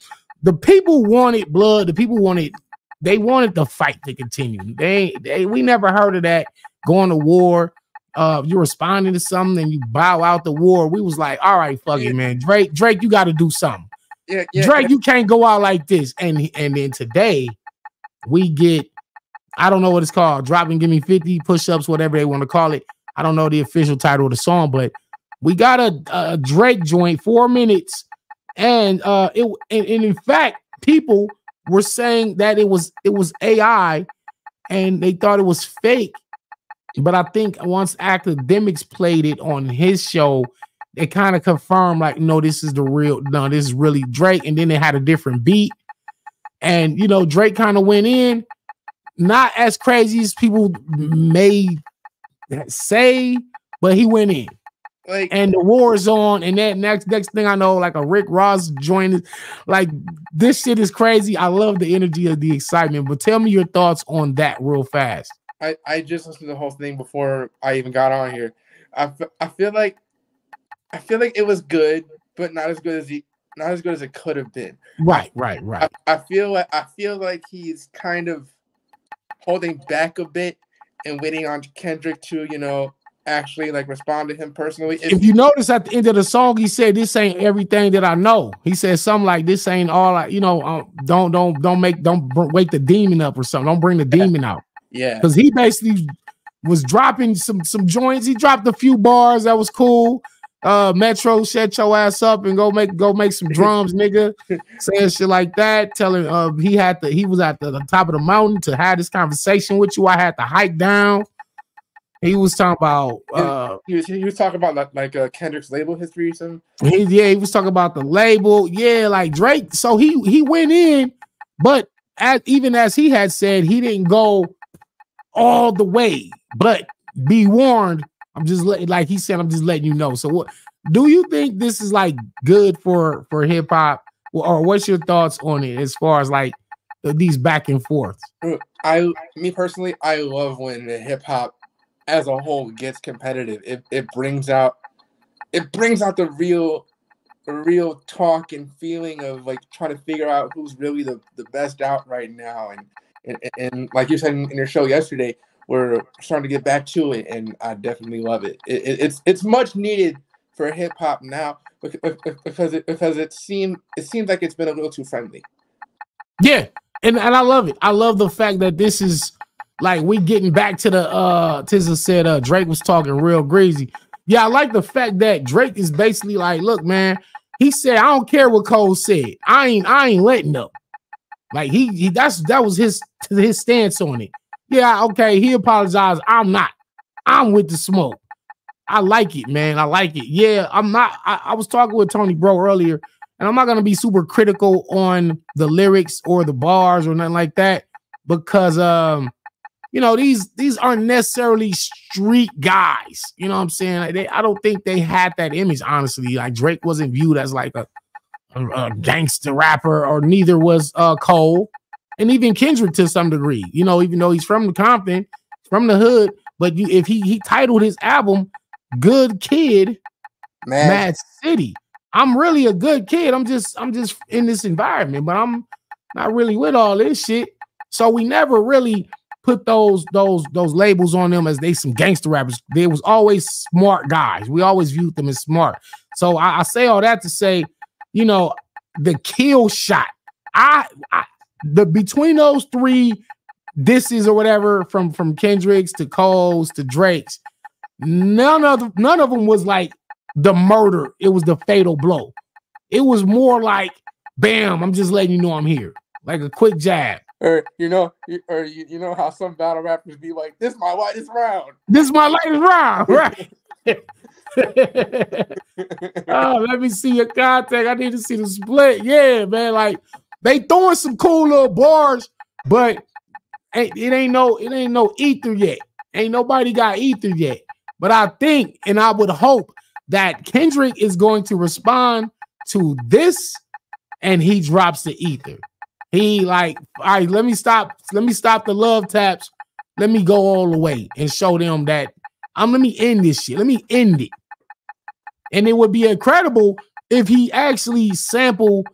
[SPEAKER 2] the people wanted blood, the people wanted they wanted the fight to continue. They they we never heard of that going to war. Uh, you're responding to something and you bow out the war. We was like, all right, fuck it, man. Drake, Drake, you got to do something.
[SPEAKER 3] Yeah, yeah.
[SPEAKER 2] Drake, you can't go out like this. And and then today we get, I don't know what it's called, dropping, give me 50 push-ups, whatever they want to call it. I don't know the official title of the song, but we got a, a Drake joint, four minutes, and uh, it and, and in fact, people were saying that it was it was AI, and they thought it was fake. But I think once Akademiks played it on his show, it kind of confirmed like, no, this is the real, no, this is really Drake. And then they had a different beat. And you know, Drake kind of went in, not as crazy as people may say, but he went in.
[SPEAKER 3] Like,
[SPEAKER 2] and the war is on, and that next next thing I know, like a Rick Ross joined, like this shit is crazy. I love the energy of the excitement, but tell me your thoughts on that real fast.
[SPEAKER 3] I, I just listened to the whole thing before I even got on here. I, I feel like I feel like it was good, but not as good as he not as good as it could have been.
[SPEAKER 2] Right, right, right.
[SPEAKER 3] I, I feel like I feel like he's kind of holding back a bit and waiting on Kendrick to you know actually like respond to him personally. If-
[SPEAKER 2] If you notice at the end of the song, he said, "This ain't everything that I know." He said something like, "This ain't all I," you know. Um, don't don't don't make don't br- wake the demon up or something. Don't bring the demon out.
[SPEAKER 3] yeah,
[SPEAKER 2] because he basically was dropping some some joints. He dropped a few bars that was cool. Uh, Metro, shut your ass up and go make go make some drums, nigga. Saying shit like that. Telling uh he had to he was at the, the top of the mountain to have this conversation with you. I had to hike down. He was talking about uh
[SPEAKER 3] he was he was talking about like, like uh, Kendrick's label history or something.
[SPEAKER 2] he, yeah, he was talking about the label. Yeah, like Drake. So he he went in, but as even as he had said, he didn't go all the way. But be warned, I'm just letting like he said, I'm just letting you know. So what do you think this is like good for for hip hop? Or what's your thoughts on it as far as like these back and forths?
[SPEAKER 3] Mm, I me personally, I love when the hip hop as a whole gets competitive. It it brings out it brings out the real real talk and feeling of like trying to figure out who's really the, the best out right now and and, and like you said in your show yesterday we're starting to get back to it and i definitely love it, it, it it's it's much needed for hip hop now bec- bec- because it because it seemed it seems like it's been a little too friendly.
[SPEAKER 2] Yeah, and and I love it. I love the fact that this is like we getting back to the uh Tizza said uh Drake was talking real greasy. Yeah, I like the fact that Drake is basically like, look, man, he said, I don't care what Cole said. I ain't I ain't letting up. Like he, he that's that was his his stance on it. Yeah, okay, he apologized. I'm not. I'm with the smoke. I like it, man. I like it. Yeah, I'm not. I, I was talking with Tony Bro earlier, and I'm not gonna be super critical on the lyrics or the bars or nothing like that because um, you know, these these aren't necessarily street guys. You know what I'm saying? Like they, I don't think they had that image, honestly. Like Drake wasn't viewed as like a, a, a gangster rapper, or neither was uh Cole, and even Kendrick to some degree. You know, even though he's from the Compton, from the hood, but you, if he he titled his album "Good Kid,"
[SPEAKER 3] Man,
[SPEAKER 2] Mad City. I'm really a good kid. I'm just I'm just in this environment, but I'm not really with all this shit. So we never really put those those those labels on them as they some gangster rappers. They was always smart guys. We always viewed them as smart. So I, I say all that to say, you know, the kill shot. I, I the between those three disses or whatever from from Kendricks to Cole's to Drake's, none of the, none of them was like the murder. It was the fatal blow. It was more like, bam, I'm just letting you know I'm here, like a quick jab.
[SPEAKER 3] or you know, or you, you know how some battle rappers be like, "This my lightest round."
[SPEAKER 2] This is my latest round, right? oh, let me see your contact. I need to see the split. Yeah, man. Like they throwing some cool little bars, but ain't, it ain't no it ain't no ether yet. Ain't nobody got ether yet. But I think and I would hope that Kendrick is going to respond to this and he drops the ether. He like, all right, let me stop, let me stop the love taps. Let me go all the way and show them that I'm let me end this shit. Let me end it. And it would be incredible if he actually sampled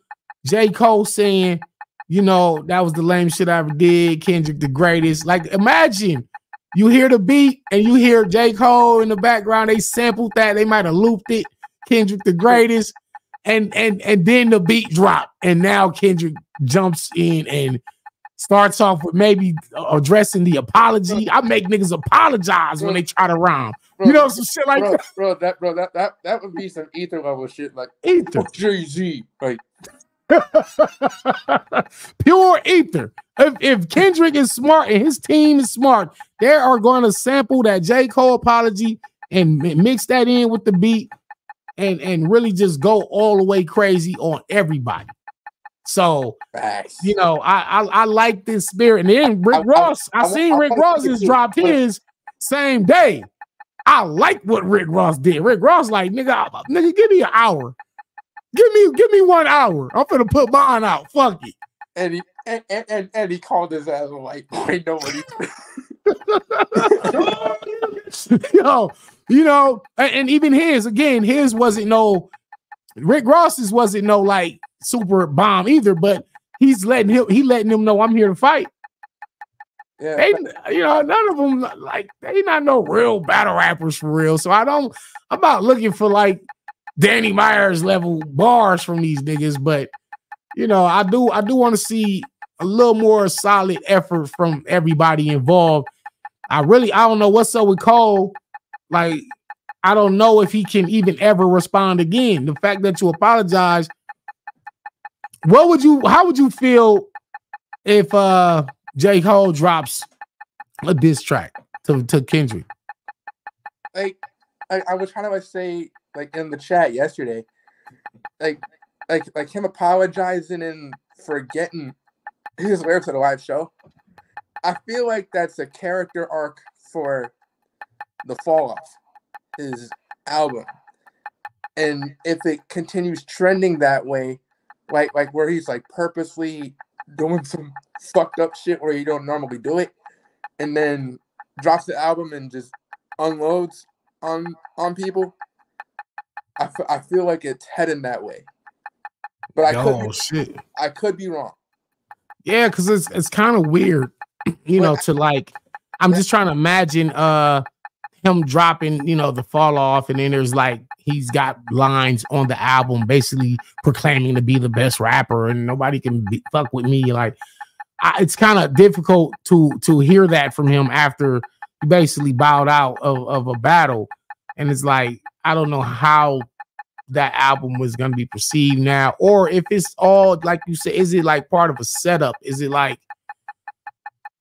[SPEAKER 2] J. Cole saying, you know, that was the lame shit I ever did. Kendrick the greatest. Like, imagine you hear the beat and you hear J. Cole in the background. They sampled that. They might have looped it. Kendrick the greatest. And and and then the beat drop. And now Kendrick jumps in and starts off with maybe addressing the apology. I make niggas apologize when they try to rhyme. You know, some shit like
[SPEAKER 3] bro,
[SPEAKER 2] that.
[SPEAKER 3] bro, that bro, that that that would be some ether level shit, like
[SPEAKER 2] Ether.
[SPEAKER 3] Jay Z, like
[SPEAKER 2] Pure ether. If, if Kendrick is smart and his team is smart, they are going to sample that J. Cole apology and mix that in with the beat and, and really just go all the way crazy on everybody. So, you know, I I, I like this spirit. And then Rick
[SPEAKER 3] I-
[SPEAKER 2] Ross, I,
[SPEAKER 3] I
[SPEAKER 2] seen
[SPEAKER 3] I
[SPEAKER 2] Rick Ross has dropped his same day. I like what Rick Ross did. Rick Ross, like, nigga, nigga, give me an hour. Give me, give me one hour. I'm gonna put mine out. Fuck it.
[SPEAKER 3] and he and, and, and, and he called his ass a white boy. Nobody.
[SPEAKER 2] Yo, you know, and, and even his again, his wasn't no Rick Ross's wasn't no like super bomb either, but he's letting him he letting him know I'm here to fight.
[SPEAKER 3] Yeah,
[SPEAKER 2] They, you know, none of them like they not no real battle rappers for real. So I don't. I'm not looking for like Danny Myers level bars from these niggas, but you know, I do. I do want to see a little more solid effort from everybody involved. I really, I don't know what's up with Cole. Like, I don't know if he can even ever respond again. The fact that you apologize. What would you? How would you feel if uh J. Cole drops a diss track to, to Kendrick.
[SPEAKER 3] like I, I was trying to say like in the chat yesterday, like like like him apologizing and forgetting his lyrics at a live show. I feel like that's a character arc for the fall off, his album. And if it continues trending that way, like like where he's like purposely doing some fucked up shit where you don't normally do it, and then drops the album and just unloads on on people. I, f- I feel like it's heading that way, but I could
[SPEAKER 2] Oh
[SPEAKER 3] be,
[SPEAKER 2] shit.
[SPEAKER 3] I could be wrong.
[SPEAKER 2] Yeah, because it's it's kind of weird, you know, to like I'm just trying to imagine uh him dropping, you know, the fall off, and then there's like he's got lines on the album basically proclaiming to be the best rapper, and nobody can be, fuck with me. Like, I, it's kind of difficult to to hear that from him after he basically bowed out of, of a battle, and it's like I don't know how that album was going to be perceived now, or if it's all like you said, is it like part of a setup? Is it like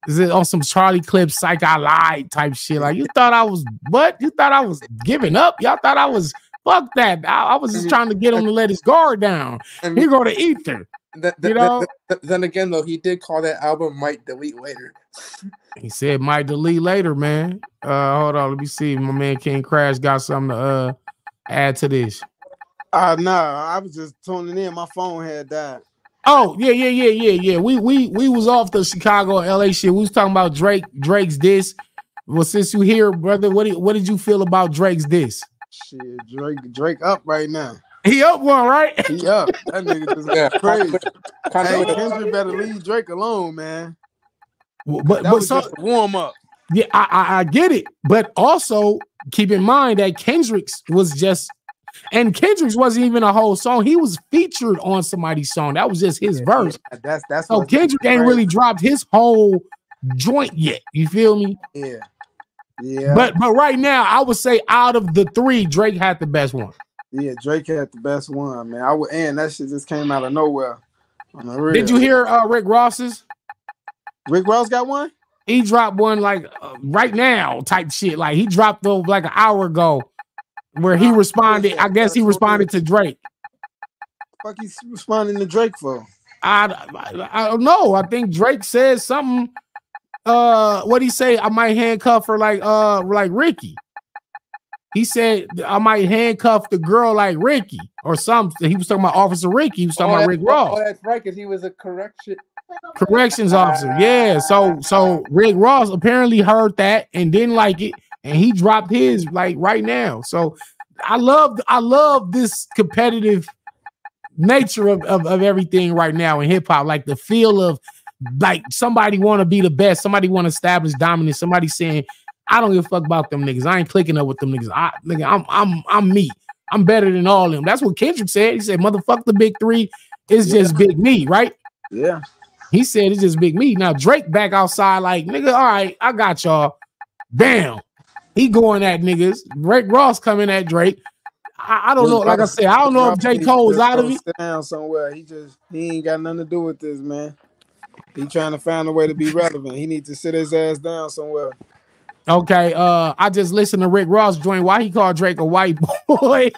[SPEAKER 2] is it on some Charlie Clips, Psych I Lied type shit? Like you thought I was what? You thought I was giving up? Y'all thought I was fuck that. I, I was just trying to get him to let his guard down. He go to ether.
[SPEAKER 3] Th-
[SPEAKER 2] You know?
[SPEAKER 3] th- th- then again, though, he did call that album "Might Delete Later."
[SPEAKER 2] He said might delete later, man. Uh hold on, let me see. My man King Crash got something to uh add to this.
[SPEAKER 6] Uh nah, I was just tuning in. My phone had died.
[SPEAKER 2] Oh yeah, yeah, yeah, yeah, yeah. We we we was off the Chicago LA shit. We was talking about Drake Drake's this. Well, since you here, brother, what did what did you feel about Drake's this?
[SPEAKER 6] Shit, Drake, Drake up right now.
[SPEAKER 2] He up one, right?
[SPEAKER 6] He up. That nigga just
[SPEAKER 3] Yeah,
[SPEAKER 6] crazy. Hey. Kendrick better leave Drake alone, man.
[SPEAKER 2] But
[SPEAKER 6] That
[SPEAKER 2] but
[SPEAKER 6] was
[SPEAKER 2] so
[SPEAKER 6] just a warm up.
[SPEAKER 2] yeah, I, I I get it. But also keep in mind that Kendrick's was just and Kendrick's wasn't even a whole song. He was featured on somebody's song. That was just his verse.
[SPEAKER 6] That's that's
[SPEAKER 2] So Kendrick ain't really dropped his whole joint yet. You feel me?
[SPEAKER 6] yeah. Yeah.
[SPEAKER 2] But but right now, I would say out of the three, Drake had the best one.
[SPEAKER 6] Yeah, Drake had the best one, man. I would and that shit just came out of nowhere.
[SPEAKER 2] Did you hear uh, Rick Ross's?
[SPEAKER 6] Rick Ross got one?
[SPEAKER 2] He dropped one like uh, right now type shit. Like he dropped the like an hour ago, where he responded. I guess he responded to Drake.
[SPEAKER 6] Fuck he's responding to Drake for?
[SPEAKER 2] I, I, I don't know. I think Drake said something. Uh, what he say? I might handcuff her like uh like Ricky. He said I might handcuff the girl like Ricky or something. He was talking about Officer Ricky. He was talking
[SPEAKER 3] Oh,
[SPEAKER 2] about Rick Ross.
[SPEAKER 3] Oh, that's right, because he was a correction.
[SPEAKER 2] corrections officer. Yeah. So so Rick Ross apparently heard that and didn't like it, and he dropped his like right now. So I love I love this competitive nature of, of, of everything right now in hip hop, like the feel of like somebody want to be the best, somebody want to establish dominance, somebody saying, I don't give a fuck about them niggas. I ain't clicking up with them niggas. I nigga, I'm I'm I'm me. I'm better than all of them. That's what Kendrick said. He said, motherfuck the big three. It's just big me, right?
[SPEAKER 6] Yeah.
[SPEAKER 2] He said it's just big me. Now Drake back outside like nigga. All right, I got y'all. Damn, he going at niggas. Rick Ross coming at Drake. I, I don't know. Like I said, I don't know if J Cole is out of it.
[SPEAKER 6] Down somewhere. He just he ain't got nothing to do with this, man. He trying to find a way to be relevant. He needs to sit his ass down somewhere.
[SPEAKER 2] Okay, uh, I just listened to Rick Ross join. Why he called Drake a white boy?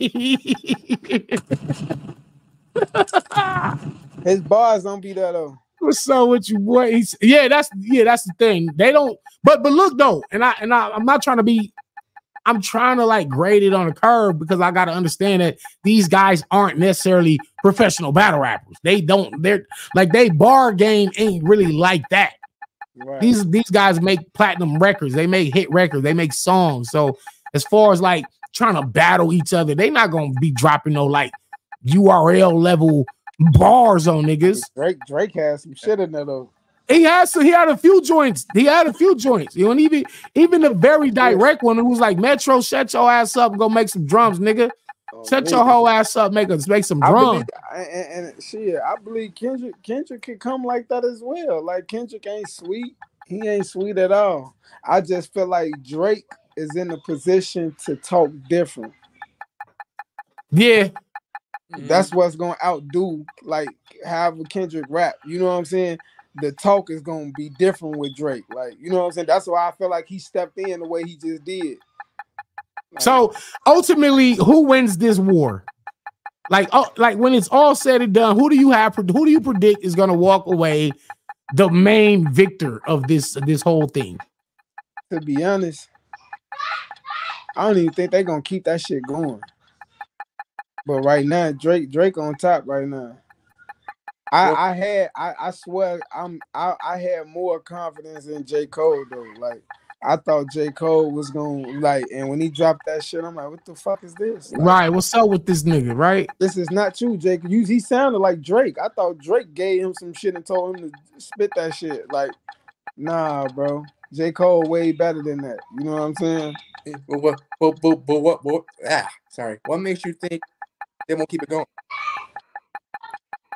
[SPEAKER 6] His bars don't be that though.
[SPEAKER 2] What's up with you, boy? He's, yeah, that's yeah, that's the thing. They don't, but but look though, and I and I, I'm not trying to be. I'm trying to like grade it on a curve because I got to understand that these guys aren't necessarily professional battle rappers. They don't. They're like they bar game ain't really like that.
[SPEAKER 6] Right.
[SPEAKER 2] These these guys make platinum records. They make hit records. They make songs. So as far as like trying to battle each other, they not gonna be dropping no like URL level bars on niggas.
[SPEAKER 6] Drake Drake has some shit in there though.
[SPEAKER 2] He has to, he had a few joints. He had a few joints. You know, and even even the very direct one, it was like Metro, shut your ass up and go make some drums, nigga. Oh, Shut your whole ass up, make us make some
[SPEAKER 6] I
[SPEAKER 2] drums.
[SPEAKER 6] believe, and, and shit, I believe Kendrick Kendrick could come like that as well. Like Kendrick ain't sweet. He ain't sweet at all. I just feel like Drake is in a position to talk different.
[SPEAKER 2] Yeah,
[SPEAKER 6] That's mm-hmm. what's gonna outdo like have a Kendrick rap. You know what I'm saying? The talk is gonna be different with Drake. Like, you know what I'm saying? That's why I feel like he stepped in the way he just did.
[SPEAKER 2] So ultimately, who wins this war? Like, oh, like when it's all said and done, who do you have? Who do you predict is going to walk away the main victor of this this whole thing?
[SPEAKER 6] To be honest, I don't even think they're gonna keep that shit going. But right now, Drake Drake on top right now. I, I had I, I swear I'm I, I had more confidence in J. Cole though. Like I thought J. Cole was gonna like and when he dropped that shit, I'm like, what the fuck is this? Like,
[SPEAKER 2] Right. What's up with this nigga? Right.
[SPEAKER 6] This is not true, Jake. You, he sounded like Drake. I thought Drake gave him some shit and told him to spit that shit. Like, nah, bro. J. Cole way better than that. You know what I'm saying?
[SPEAKER 3] But what? But, but, but what? What? Ah, sorry. What makes you think they won't keep it going?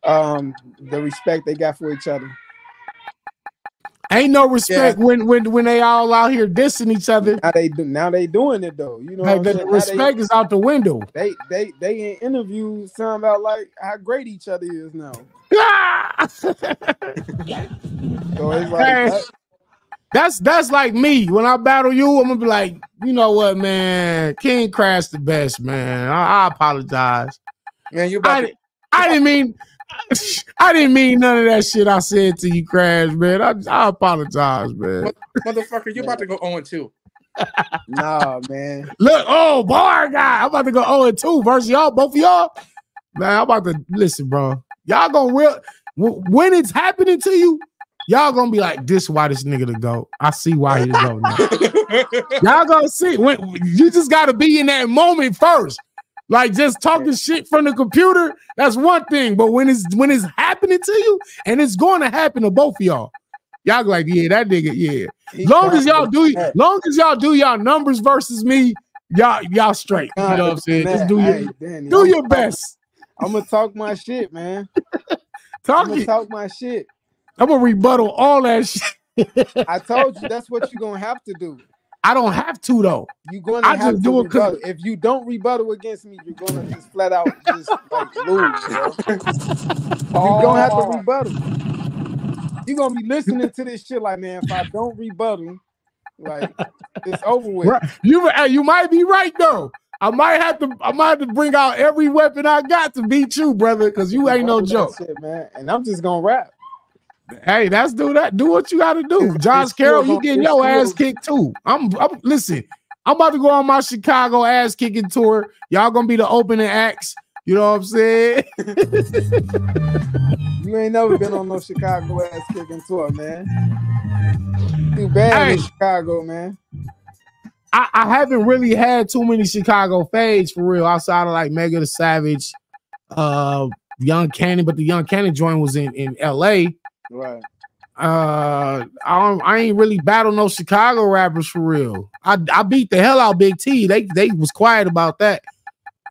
[SPEAKER 6] Um, the respect they got for each other.
[SPEAKER 2] Ain't no respect when when when they all out here dissing each other.
[SPEAKER 6] Now they do, now they doing it though. You know,
[SPEAKER 2] Like,
[SPEAKER 6] what
[SPEAKER 2] the? Respect is out the window.
[SPEAKER 6] They, they they they in interviews talking about like how great each other is now. So it's like
[SPEAKER 2] Hey.
[SPEAKER 6] that-
[SPEAKER 2] That's that's like me. When I battle you, I'm gonna be like, you know what, man? King Crash the best, man. I, I apologize.
[SPEAKER 3] Man, you
[SPEAKER 2] I,
[SPEAKER 3] about to,
[SPEAKER 2] I didn't mean I didn't mean none of that shit I said to you, Crash, man. I, I apologize, man.
[SPEAKER 3] motherfucker, you about to go 0 2.
[SPEAKER 6] nah, man.
[SPEAKER 2] Look, oh bar guy, I'm about to go 0 and 2 versus y'all, both of y'all. Man, I'm about to listen, bro. Y'all gonna real when it's happening to you, y'all gonna be like, this why this nigga to go. I see why he to go now. y'all gonna see when you just gotta be in that moment first. Like just talking shit from the computer, that's one thing. But when it's when it's happening to you, and it's going to happen to both of y'all, y'all like, yeah, that nigga, yeah. Long as y'all do, long as y'all do y'all numbers versus me, y'all y'all straight. You know what I'm saying? Just do your
[SPEAKER 6] Danny,
[SPEAKER 2] do your best.
[SPEAKER 6] I'm gonna talk my shit, man.
[SPEAKER 2] Talk
[SPEAKER 6] I'm talk my shit.
[SPEAKER 2] I'm gonna rebuttal all that shit.
[SPEAKER 6] I told you that's what you're gonna have to do.
[SPEAKER 2] I don't have to though.
[SPEAKER 6] You're gonna
[SPEAKER 2] I
[SPEAKER 6] have
[SPEAKER 2] just
[SPEAKER 6] to
[SPEAKER 2] do it 'cause-
[SPEAKER 6] rebuttal. If you don't rebuttal against me, you're gonna just flat out just like lose, bro. You're gonna have to oh. rebuttal. You're gonna be listening to this shit like, man, if I don't rebuttal, like it's over with.
[SPEAKER 2] Right. You you might be right though. I might have to I might have to bring out every weapon I got to beat you, brother, because you ain't no joke.
[SPEAKER 6] shit, man. And I'm just gonna rap.
[SPEAKER 2] Hey, that's do that. Do what you got to do. Josh Carroll, you getting your ass kicked too. I'm, I'm listen. I'm about to go on my Chicago ass kicking tour. Y'all gonna be the opening acts. You know what I'm saying?
[SPEAKER 6] You ain't never been on no Chicago ass kicking tour, man. Too bad in Chicago, man.
[SPEAKER 2] I, I haven't really had too many Chicago fades for real, outside of like Mega the Savage, uh, Young Cannon, but the Young Cannon joint was in in LA.
[SPEAKER 6] Right.
[SPEAKER 2] Uh, I don't, I ain't really battle no Chicago rappers for real. I I beat the hell out Big T. They they was quiet about that.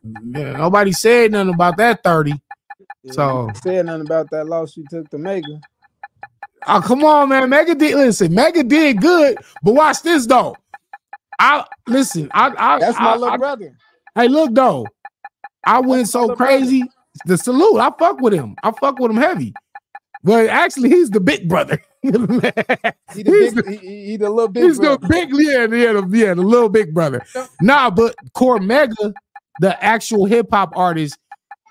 [SPEAKER 2] Yeah, nobody said nothing about that thirty. So
[SPEAKER 6] said nothing about that loss you took to Mega.
[SPEAKER 2] Oh, come on, man. Mega did listen, Mega did good, but watch this though. I listen, I I
[SPEAKER 6] That's my little
[SPEAKER 2] I-
[SPEAKER 6] brother.
[SPEAKER 2] Hey, look though, I went so
[SPEAKER 6] brother.
[SPEAKER 2] crazy. The salute, I fuck with him. I fuck with him heavy. But actually, he's the big brother.
[SPEAKER 6] He the
[SPEAKER 2] He's
[SPEAKER 6] big, he, he, he the little big
[SPEAKER 2] he's
[SPEAKER 6] brother.
[SPEAKER 2] the big, yeah, yeah, the, yeah, the little big brother. Nah, but Cormega, the actual hip hop artist,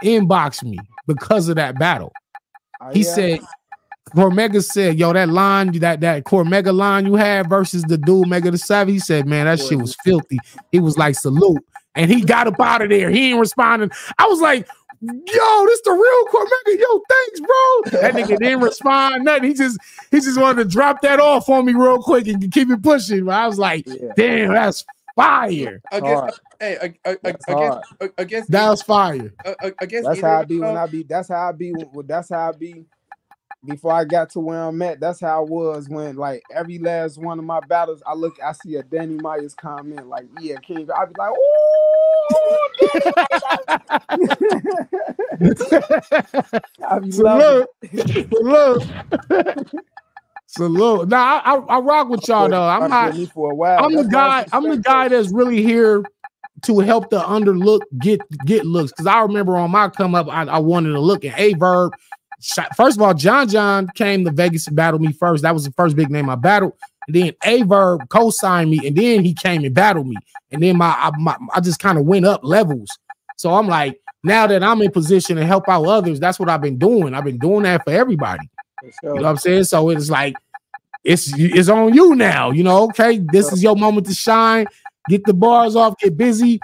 [SPEAKER 2] inboxed me because of that battle.
[SPEAKER 6] Oh,
[SPEAKER 2] He
[SPEAKER 6] yeah?
[SPEAKER 2] said, Cormega said, yo, that line, that that Cormega line you had versus the dude Mega the Savage, he said, man, that shit was filthy. He was like, salute. And he got up out of there. He ain't responding. I was like, yo, this the real Core Mega. Yo, thanks, bro. That nigga didn't respond, nothing. He just he just wanted to drop that off on me real quick and keep it pushing. But I was like,
[SPEAKER 6] Yeah.
[SPEAKER 2] damn, that's fire.
[SPEAKER 3] Against, hey, ag- ag-
[SPEAKER 6] That's
[SPEAKER 3] against, ag- against,
[SPEAKER 2] That was fire.
[SPEAKER 3] against
[SPEAKER 6] That's how I be when I be. That's how I be. when- That's how I be. Before I got to where I'm at, that's how I was when like every last one of my battles, I look, I see a Danny Myers comment like, "Yeah, King." I be like, "Ooh!" I be loving
[SPEAKER 2] Salute. Salute. Salute. Nah, I, I, I rock with y'all though. I'm not.
[SPEAKER 6] for a while.
[SPEAKER 2] I'm the
[SPEAKER 6] That's why I
[SPEAKER 2] guy. I'm the guy that's really here to help the underlook get get looks. Because I remember on my come up, I, I wanted to look at Aye Verb. First of all, John John came to Vegas to battle me first. That was the first big name I battled. Then Aye Verb co-signed me, and then he came and battled me. And then my I, my, I just kind of went up levels. So I'm like, now that I'm in position to help out others, that's what I've been doing. I've been doing that for everybody. You know what I'm saying? So it's like it's it's on you now. You know, okay, this is your moment to shine. Get the bars off, get busy.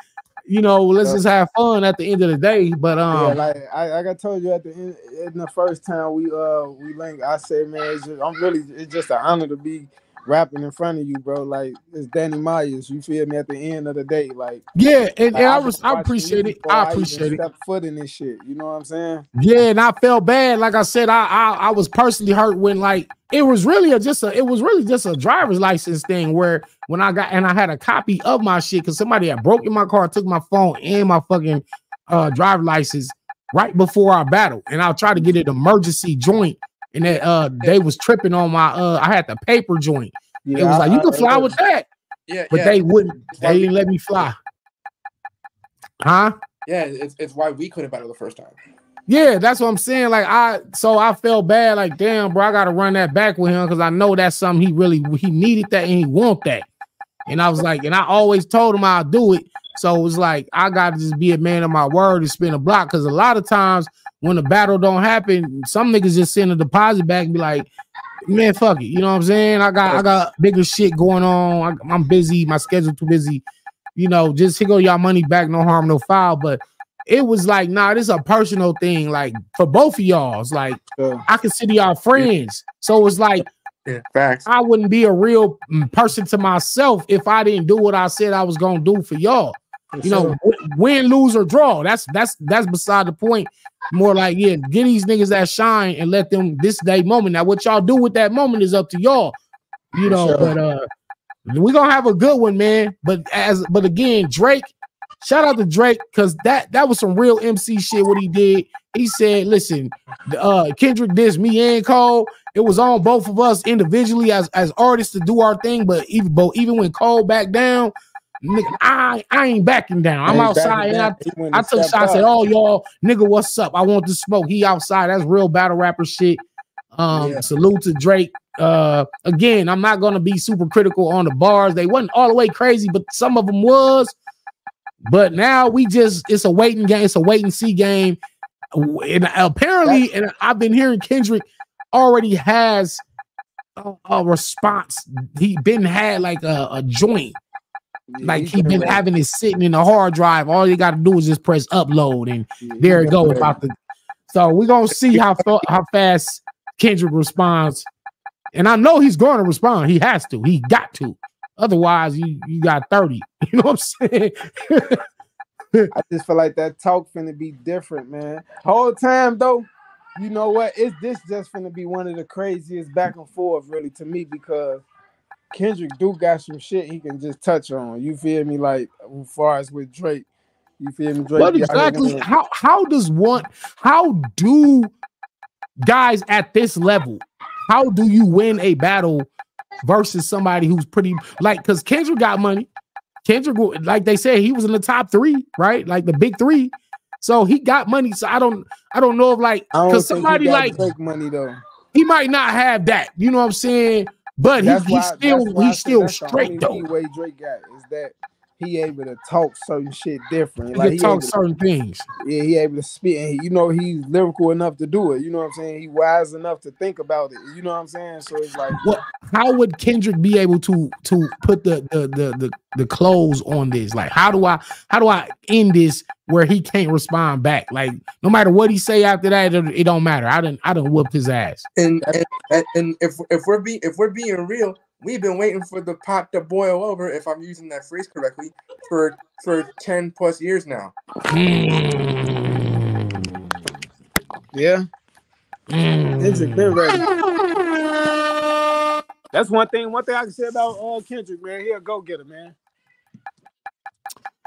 [SPEAKER 2] You know, let's just have fun at the end of the day. But
[SPEAKER 6] yeah,
[SPEAKER 2] um,
[SPEAKER 6] like I, like I told you at the end, in the first time we uh we linked, I said, man, it's just, I'm really it's just an honor to be rapping in front of you, bro. Like it's Danny Myers. You feel me? At the end of the day, like
[SPEAKER 2] Yeah, and, and I
[SPEAKER 6] been
[SPEAKER 2] was I appreciate it. I appreciate it.
[SPEAKER 6] Step foot in this shit. You know what I'm saying?
[SPEAKER 2] Yeah, and I felt bad. Like I said, I I, I was personally hurt when like it was really a, just a it was really just a driver's license thing where when I got and I had a copy of my shit because somebody had broken my car, took my phone and my fucking uh driver license right before our battle, and I tried to get an emergency joint, and that uh they was tripping on my uh I had the paper joint. it was like you can fly with that,
[SPEAKER 3] Yeah,
[SPEAKER 2] but
[SPEAKER 3] yeah.
[SPEAKER 2] they wouldn't. They didn't let me fly. Huh?
[SPEAKER 3] Yeah, it's, it's why we couldn't battle the first time.
[SPEAKER 2] Yeah, that's what I'm saying. Like I, so I felt bad. Like damn, bro, I got to run that back with him because I know that's something he really he needed that and he want that. And I was like, and I always told him I'll do it. So it was like I got to just be a man of my word and spin a block because a lot of times when the battle don't happen, some niggas just send a deposit back and be like, man, fuck it. You know what I'm saying? I got I got bigger shit going on. I, I'm busy. My schedule too busy. You know, just here go y'all money back. No harm, no foul. But it was like, nah, this is a personal thing. Like for both of y'all, it's like I consider y'all friends. So it's like
[SPEAKER 3] Yeah, facts.
[SPEAKER 2] I wouldn't be a real mm, person to myself if I didn't do what I said I was gonna do for y'all. You know, win, lose, or draw. That's that's that's beside the point. More like, yeah, get these niggas that shine and let them this day moment. Now, what y'all do with that moment is up to y'all. You know,
[SPEAKER 6] sure.
[SPEAKER 2] but uh we're gonna have a good one, man. But as but again, Drake, shout out to Drake because that that was some real MC shit. What he did, he said, "Listen, uh, Kendrick dissed me and Cole. It was on both of us individually as as artists to do our thing. But even but even when Cole backed down, nigga, I I ain't backing down. I'm outside and I,
[SPEAKER 6] down. He went
[SPEAKER 2] I took shots at
[SPEAKER 6] up.
[SPEAKER 2] all y'all, nigga. What's up? I want the smoke. He outside. That's real battle rapper shit. Um,
[SPEAKER 6] Yeah.
[SPEAKER 2] salute to Drake. Uh, again, I'm not gonna be super critical on the bars. They wasn't all the way crazy, but some of them was. But now we just it's a waiting game. It's a wait and see game. And apparently, and I've been hearing Kendrick already has a, a response. He been had like a, a joint. Like he been having it sitting in the hard drive. All you got to do is just press upload, and there it go. About the so we're gonna see how fa- how fast Kendrick responds, and I know he's going to respond. He has to. He got to. Otherwise, you you got thirty. You know what I'm saying?
[SPEAKER 6] I just feel like that talk finna be different, man. Whole time though, you know what? It's this just finna be one of the craziest back and forth, really, to me, because Kendrick do got some shit he can just touch on. You feel me? Like as far as with Drake, you feel me? Drake
[SPEAKER 2] what
[SPEAKER 6] be out here
[SPEAKER 2] exactly? How how does one? How do guys at this level? How do you win a battle versus somebody who's pretty like? Because Kendrick got money. Kendrick, like they said, he was in the top three, right? Like the big three. So he got money. So I don't, I don't know if like, because somebody like
[SPEAKER 6] money though.
[SPEAKER 2] he might not have that. You know what I'm saying? But he, he's
[SPEAKER 6] why-
[SPEAKER 2] still
[SPEAKER 6] that's why I
[SPEAKER 2] he's still straight though.
[SPEAKER 6] way Drake got is that he able to talk certain shit different.
[SPEAKER 2] He
[SPEAKER 6] Like he
[SPEAKER 2] talk
[SPEAKER 6] able to-
[SPEAKER 2] certain things.
[SPEAKER 6] yeah, he able to spit, and he, you know he's lyrical enough to do it. You know what I'm saying? He wise enough to think about it. You know what I'm saying? So it's like,
[SPEAKER 2] What? How would Kendrick be able to to put the the the the, the close on this? Like, how do I how do I end this where he can't respond back? Like, no matter what he say after that, it, it don't matter. I didn't I didn't whoop his ass.
[SPEAKER 3] And, and and- and if if we're being if we're being real, we've been waiting for the pot to boil over. If I'm using that phrase correctly, for for ten plus years now.
[SPEAKER 6] yeah,
[SPEAKER 2] Mm.
[SPEAKER 6] Kendrick been ready. That's one thing. One thing I can say about uh, Kendrick, man. He'll go get it, man.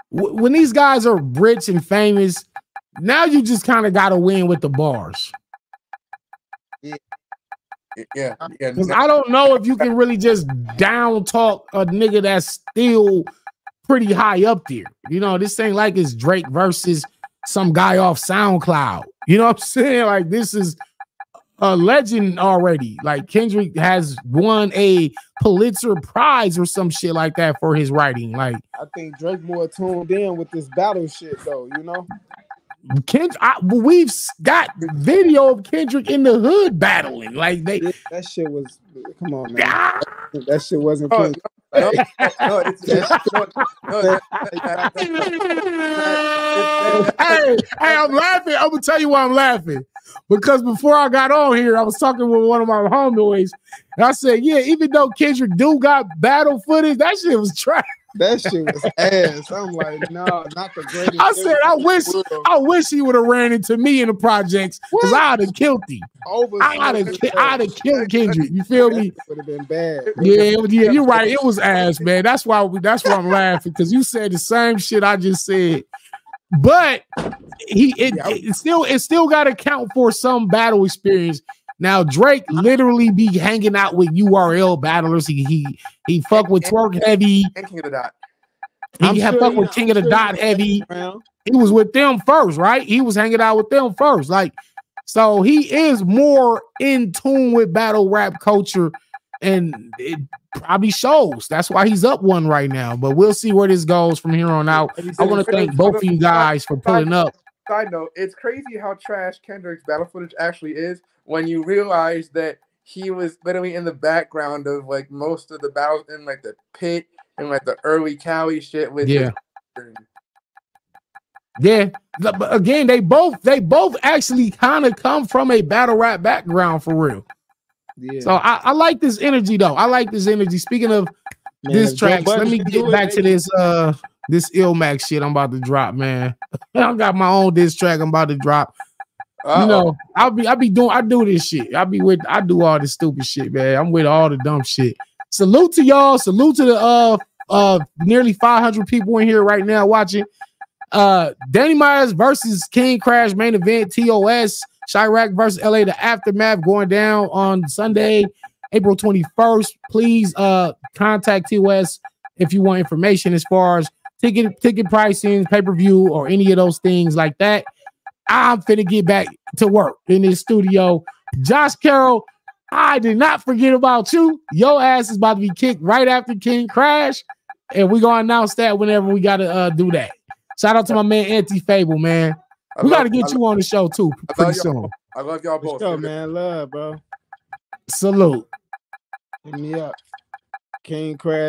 [SPEAKER 2] When these guys are rich and famous, now you just kind of got to win with the bars.
[SPEAKER 3] Yeah, uh, yeah.
[SPEAKER 2] Because I don't know if you can really just down talk a nigga that's still pretty high up there. You know, this ain't like it's Drake versus some guy off SoundCloud. You know what I'm saying? Like this is a legend already. Like Kendrick has won a Pulitzer Prize or some shit like that for his writing. Like
[SPEAKER 6] I think Drake more tuned in with this battle shit, though. You know,
[SPEAKER 2] Kendrick, I, we've got video of Kendrick in the hood battling. Like they,
[SPEAKER 6] that shit was. Come on, man. Ah. That shit wasn't.
[SPEAKER 3] Oh,
[SPEAKER 6] Kendrick.
[SPEAKER 3] no, it's, it's,
[SPEAKER 2] hey, hey, I'm laughing. I'm gonna tell you why I'm laughing. because before I got on here, I was talking with one of my homeboys, and I said, "Yeah, even though Kendrick do got battle footage, that shit was trash."
[SPEAKER 6] That shit was ass. I'm like, no, not the greatest.
[SPEAKER 2] I said, I wish, I wish he would have ran into me in the projects because I'd have killed him.
[SPEAKER 6] Over
[SPEAKER 2] I'd have, I'd have killed Kendrick. You feel me?
[SPEAKER 6] would have been bad.
[SPEAKER 2] Yeah, yeah, you're right. It was ass, man. That's why we, that's why I'm laughing because you said the same shit I just said. But he it, it still it still got to count for some battle experience. Now Drake literally be hanging out with URL battlers. He he he fuck with twerk heavy.
[SPEAKER 3] And King of the Dot.
[SPEAKER 2] He
[SPEAKER 6] I'm
[SPEAKER 2] had
[SPEAKER 6] sure
[SPEAKER 2] fuck
[SPEAKER 6] he-
[SPEAKER 2] with
[SPEAKER 6] I'm
[SPEAKER 2] King of the
[SPEAKER 6] sure
[SPEAKER 2] Dot heavy.
[SPEAKER 6] Around.
[SPEAKER 2] He was with them first, right? He was hanging out with them first. Like, so he is more in tune with battle rap culture, and it probably shows. That's why he's up one right now. But we'll see where this goes from here on out. I want to thank both of you guys for pulling up.
[SPEAKER 3] Side note, it's crazy how trash Kendrick's battle footage actually is when you realize that he was literally in the background of like most of the battles in like the pit and like the early Cali shit with
[SPEAKER 2] Yeah. Yeah, but but again, they both they both actually kind of come from a battle rap background for real.
[SPEAKER 6] Yeah.
[SPEAKER 2] So I, I like this energy though. I like this energy. Speaking of
[SPEAKER 6] Man,
[SPEAKER 2] this
[SPEAKER 6] if Joe
[SPEAKER 2] tracks, let me get
[SPEAKER 6] do it,
[SPEAKER 2] back to this uh this Ilmax shit I'm about to drop, man. I got my own diss track I'm about to drop. You know, I'll be I'll be doing I do this shit. I'll be with I do all this stupid shit, man. I'm with all the dumb shit. Salute to y'all. Salute to the uh uh nearly 500 people in here right now watching. Uh Danny Myers versus King Crash main event TOS Chiraq versus LA the aftermath going down on Sunday, April 21st. Please uh contact TOS if you want information as far as ticket ticket pricing, pay-per-view, or any of those things like that. I'm finna get back to work in this studio. Josh Carroll, I did not forget about you. Your ass is about to be kicked right after King Crash, and we're gonna announce that whenever we gotta uh, do that. Shout out to my man Anti Fable, man.
[SPEAKER 3] I
[SPEAKER 2] We gotta get you on the show too
[SPEAKER 3] I
[SPEAKER 2] pretty
[SPEAKER 3] love y'all.
[SPEAKER 2] soon.
[SPEAKER 3] I love y'all
[SPEAKER 6] For
[SPEAKER 3] both.
[SPEAKER 6] sure, man. Love, bro.
[SPEAKER 2] Salute.
[SPEAKER 6] Hit me up. King Crash.